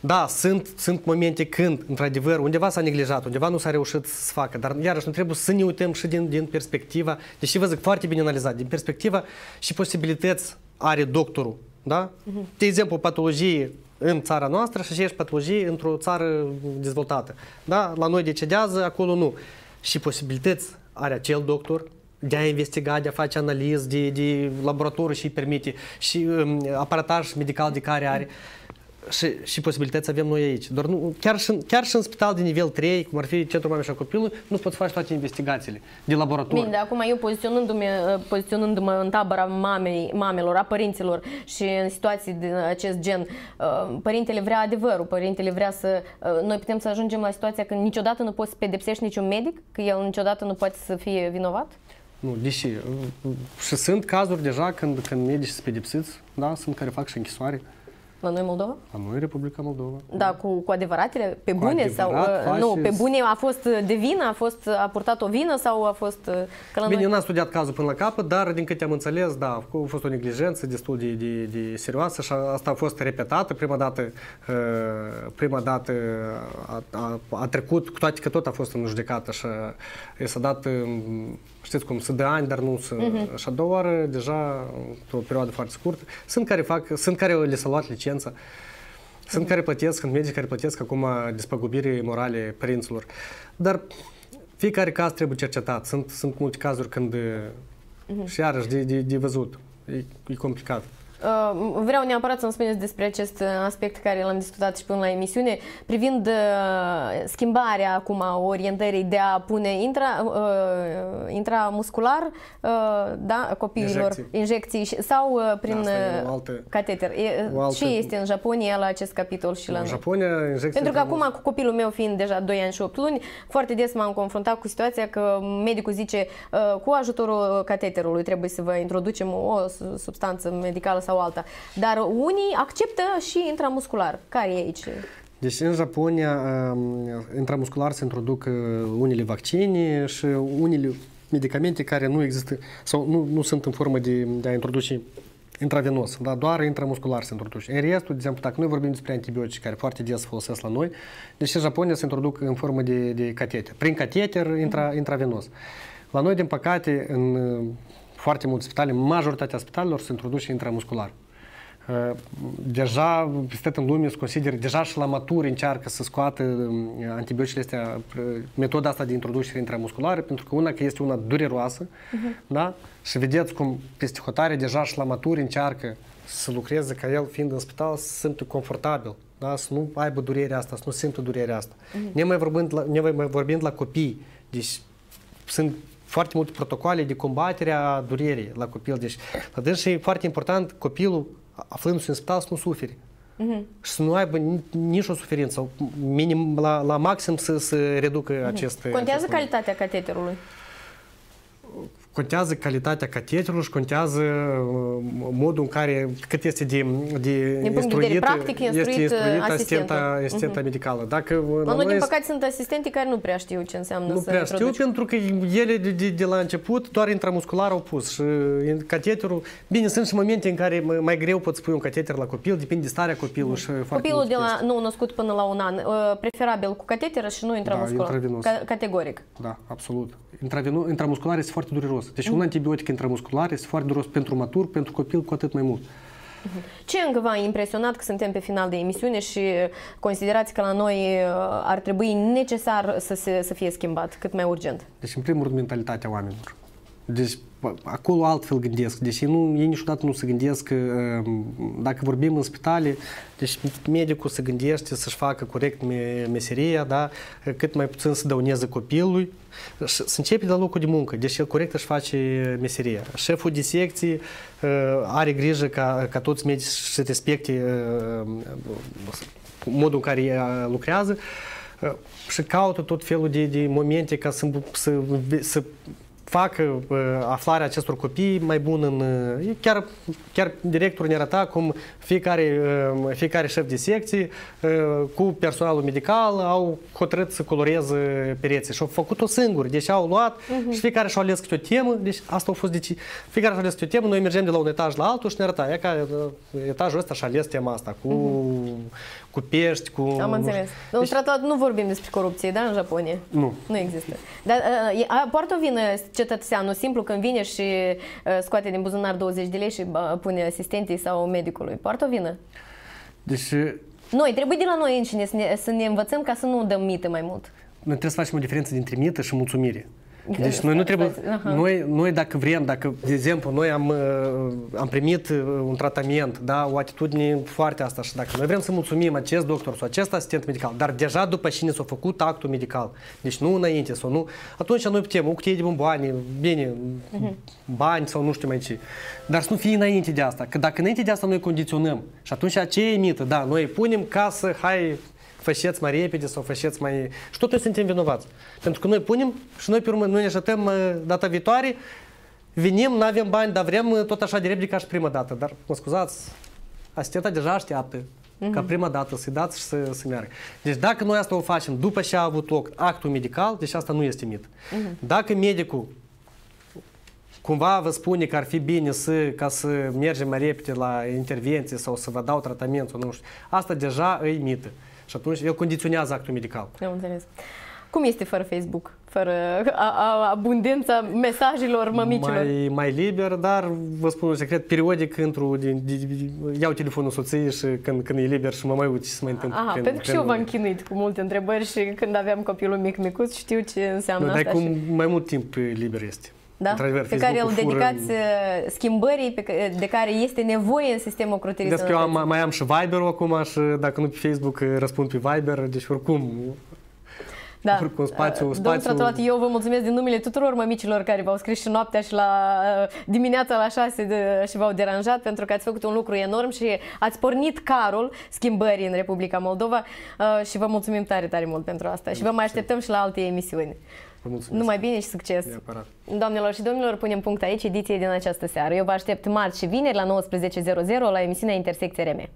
Da, sunt, sunt momente când, într-adevăr, undeva s-a neglijat, undeva nu s-a reușit să facă, dar iarăși nu trebuie să ne uităm și din, din perspectiva, deși vă zic foarte bine analizat, din perspectiva și posibilități are doctorul, da? Uh-huh. De exemplu, patologie în țara noastră și aceeași patologie într-o țară dezvoltată. Da? La noi decedează, acolo nu. Și posibilități are acel doctor de a investiga, de a face analiz, de, de laboratoriu și îi permite, și um, aparataj medical de care are. Și, și posibilități avem noi aici. Doar nu, chiar, și, chiar și în spital de nivel 3, cum ar fi Centrul Mamei și a Copilului, nu poți face toate investigațiile de laborator. Bine, de acum eu poziționându-mă, poziționându-mă în tabăra mamei, mamelor, a părinților și în situații de acest gen, uh, părintele vrea adevărul, părintele vrea să... Uh, noi putem să ajungem la situația când niciodată nu poți să pedepsești niciun medic, că el niciodată nu poate să fie vinovat? Nu, deși. Și sunt cazuri deja când, când medici sunt pedepsiți, da, sunt care fac și închisoare. La noi Moldova? La noi Republica Moldova. Da, cu, cu adevăratele, pe Cu bune adevărat sau... uh, faceți- Nu, pe bune a fost de vină, a fost a purtat o vină sau a fost... uh, Că la Bine, eu noi... n-am studiat cazul până la capăt, dar din câte am înțeles, da, a fost o neglijență destul de, de, de serioasă și asta a fost repetată. Prima dată, uh, prima dată a, a, a trecut, cu toate că tot a fost în judecată și i s-a dat, um, știți cum, să dă ani, dar nu să... Și a doua oară, deja, într-o perioadă foarte scurtă, sunt care fac, sunt care le s-a luat licența, sunt care plătesc, sunt medici care plătesc acum despăgubiri morale părinților. Dar fiecare caz trebuie cercetat. Sunt, sunt multe cazuri când și iarăși de, de, de văzut. E, e complicat. Uh, Vreau neapărat să-mi spuneți despre acest uh, aspect care l-am discutat și până la emisiune, privind uh, schimbarea acum a orientării de a pune intra, uh, intramuscular uh, da, copiilor Injecții. injecții și- sau uh, prin Asta e o uh, altă- cateter. E, o altă- Ce este în Japonia la acest capitol și la În noi? Japonia, injecții Pentru că intramus- acum, cu copilul meu fiind deja 2 ani și 8 luni, foarte des m-am confruntat cu situația că medicul zice uh, cu ajutorul cateterului trebuie să vă introducem o su- substanță medicală sau alta. Dar unii acceptă și intramuscular. Care e aici? Deci în Japonia um, intramuscular se introduc uh, unele vaccine și unele medicamente care nu există sau nu, nu sunt în formă de, de a introduce intravenos, dar doar intramuscular se introduce. În restul, de exemplu, dacă noi vorbim despre antibiotice care foarte des folosesc la noi, deci în Japonia se introduc în formă de, de cateter, prin cateter intra, intravenos. La noi, din păcate, în uh, foarte multe spitale, majoritatea spitalelor se introduce intramuscular. Uh, Deja, peste tot în lume, se consideră, deja și la maturi încearcă să scoată um, antibioticele astea, pr- metoda asta de introducere intramusculară, pentru că una că este una dureroasă, da? Și vedeți cum peste hotare deja și la maturi încearcă să lucreze ca el, fiind în spital, să se simtă confortabil, da? Să nu aibă durerea asta, să nu simtă durerea asta. Nemai vorbind la, nemai mai vorbind la copii, deci sunt foarte multe protocoale de combatere a durerii la copil. Deci, la dâns și e foarte important copilul, aflându-se în spital, să nu sufere. Și să nu aibă ni- nici o suferință, sau minim, la, la maxim să, să reducă acest... Contează acest moment. calitatea cateterului. Contează calitatea cateterului și contează uh, modul în care, cât este de, de Din punct de vedere instruit, practic, este instruit, instruit asistentul. asistenta, asistenta medicală. Dacă uh, La noi, din noi păcate, sunt asistente care nu prea știu ce înseamnă Nu să prea știu, introduci. pentru că ele de, de, de la început doar intramuscular au pus și cateterul... Bine, sunt și momente în care mai- mai greu poți pui un cateter la copil, depinde de starea copilului și foarte Copilul multe de la chestii. nou născut până la un an, uh, preferabil cu cateteră și nu intramuscular. intravenos. Ca- categoric. Da, absolut. Intraveno, intramuscular este foarte dureros. Deci un antibiotic intramuscular este foarte dureros pentru matur, pentru copil cu atât mai mult. Ce încă v-a impresionat că suntem pe final de emisiune și considerați că la noi uh, ar trebui necesar să, se, să fie schimbat cât mai urgent? Deci, în primul rând, mentalitatea oamenilor. Deci, bă, acolo altfel gândesc. Deci, ei, nu, ei niciodată nu se gândesc că, um, dacă vorbim în spitale, deci medicul se gândește să-și facă corect me- meseria, da? cât mai puțin să dăuneze copilului, și să începe de la locul de muncă. Deci, el corect își face meseria. Șeful de secție uh, are grijă ca, ca toți medicii să respecte uh, modul în care uh, lucrează uh, și caută tot felul de, de momente ca să, să, să facă uh, aflarea acestor copii mai bun în... Uh, chiar, chiar directorul ne arăta cum fiecare, uh, fiecare șef de secție uh, cu personalul medical au hotărât să coloreze pereții și au făcut-o singur. Deci au luat uh-huh. și fiecare și-a ales câte o temă. Deci asta a fost deci, fiecare și-a ales câte o temă. Noi mergem de la un etaj la altul și ne arăta. E ca uh, etajul ăsta și-a ales tema asta cu, uh-huh. Cu pești, cu... Am nu înțeles. știu. În tratat nu vorbim despre corupție, da, în Japonia? Nu. Nu există. Dar uh, e- a- poartă o vină cetățeanul simplu când vine și uh, scoate din buzunar 20 de lei și bă, pune asistentii sau medicului. Poartă o vină. Deci Noi, trebuie de la noi înșine să ne, să ne învățăm ca să nu dăm mită mai mult. noi trebuie să facem o diferență dintre mită și mulțumire. Deci noi nu trebuie, Aha. noi, noi dacă vrem, dacă, de exemplu, noi am, uh, am primit uh, un tratament, da, o atitudine foarte asta și dacă noi vrem să mulțumim acest doctor sau acest asistent medical, dar deja după cine s-a făcut actul medical, deci nu înainte sau nu, atunci noi putem, o cutie de bomboane, bine, bani sau nu știu mai ce, dar să nu fie înainte de asta, că dacă înainte de asta noi condiționăm și atunci ce e mită, da, noi punem ca să, hai, fășeți mai repede sau fășeți mai... Și tot noi suntem vinovați. Pentru că noi punem și noi pe urmă noi ne așteptăm uh, data viitoare, venim, nu avem bani, dar vrem uh, tot așa de repede ca și prima dată. Dar, mă scuzați, asistenta deja așteaptă uh-huh. ca prima dată să-i dați și să, să meargă. Deci dacă noi asta o facem după ce a avut loc actul medical, deci asta nu este mit. Uh-huh. Dacă medicul cumva vă spune că ar fi bine să, ca să mergem mai repede la intervenție sau să vă dau tratament sau nu știu, asta deja îi mită. Și atunci el condiționează actul medical. Am înțeles. Cum este fără Facebook? Fără a, a, abundența mesajelor mămicilor? Mai, mai liber, dar vă spun un secret, periodic intru, din, din, din, iau telefonul soției și când, când e liber și mă mai uit ce se mai întâmplă. Aha, când, pentru că și eu v-am chinuit cu multe întrebări și când aveam copilul mic micuț știu ce înseamnă da, asta. Dar și... cum mai mult timp liber este. Da? Pe care îl dedicați fură... schimbării pe, de care este nevoie în sistemul ocrotirii Deci eu am, mai am și Viber acum și dacă nu pe Facebook răspund pe Viber, deci oricum da. Oricum, spațiu, spațiu... Domnul Tratolat, eu vă mulțumesc din numele tuturor mămicilor care v-au scris și noaptea și la dimineața la 6 de, și v-au deranjat pentru că ați făcut un lucru enorm și ați pornit carul schimbării în Republica Moldova și vă mulțumim tare, tare mult pentru asta și vă mai așteptăm și la alte emisiuni. Numai bine și succes! Neapărat. Doamnelor și domnilor, punem punct aici ediției din această seară. Eu vă aștept marți și vineri la 19.00 la emisiunea Intersecție RM.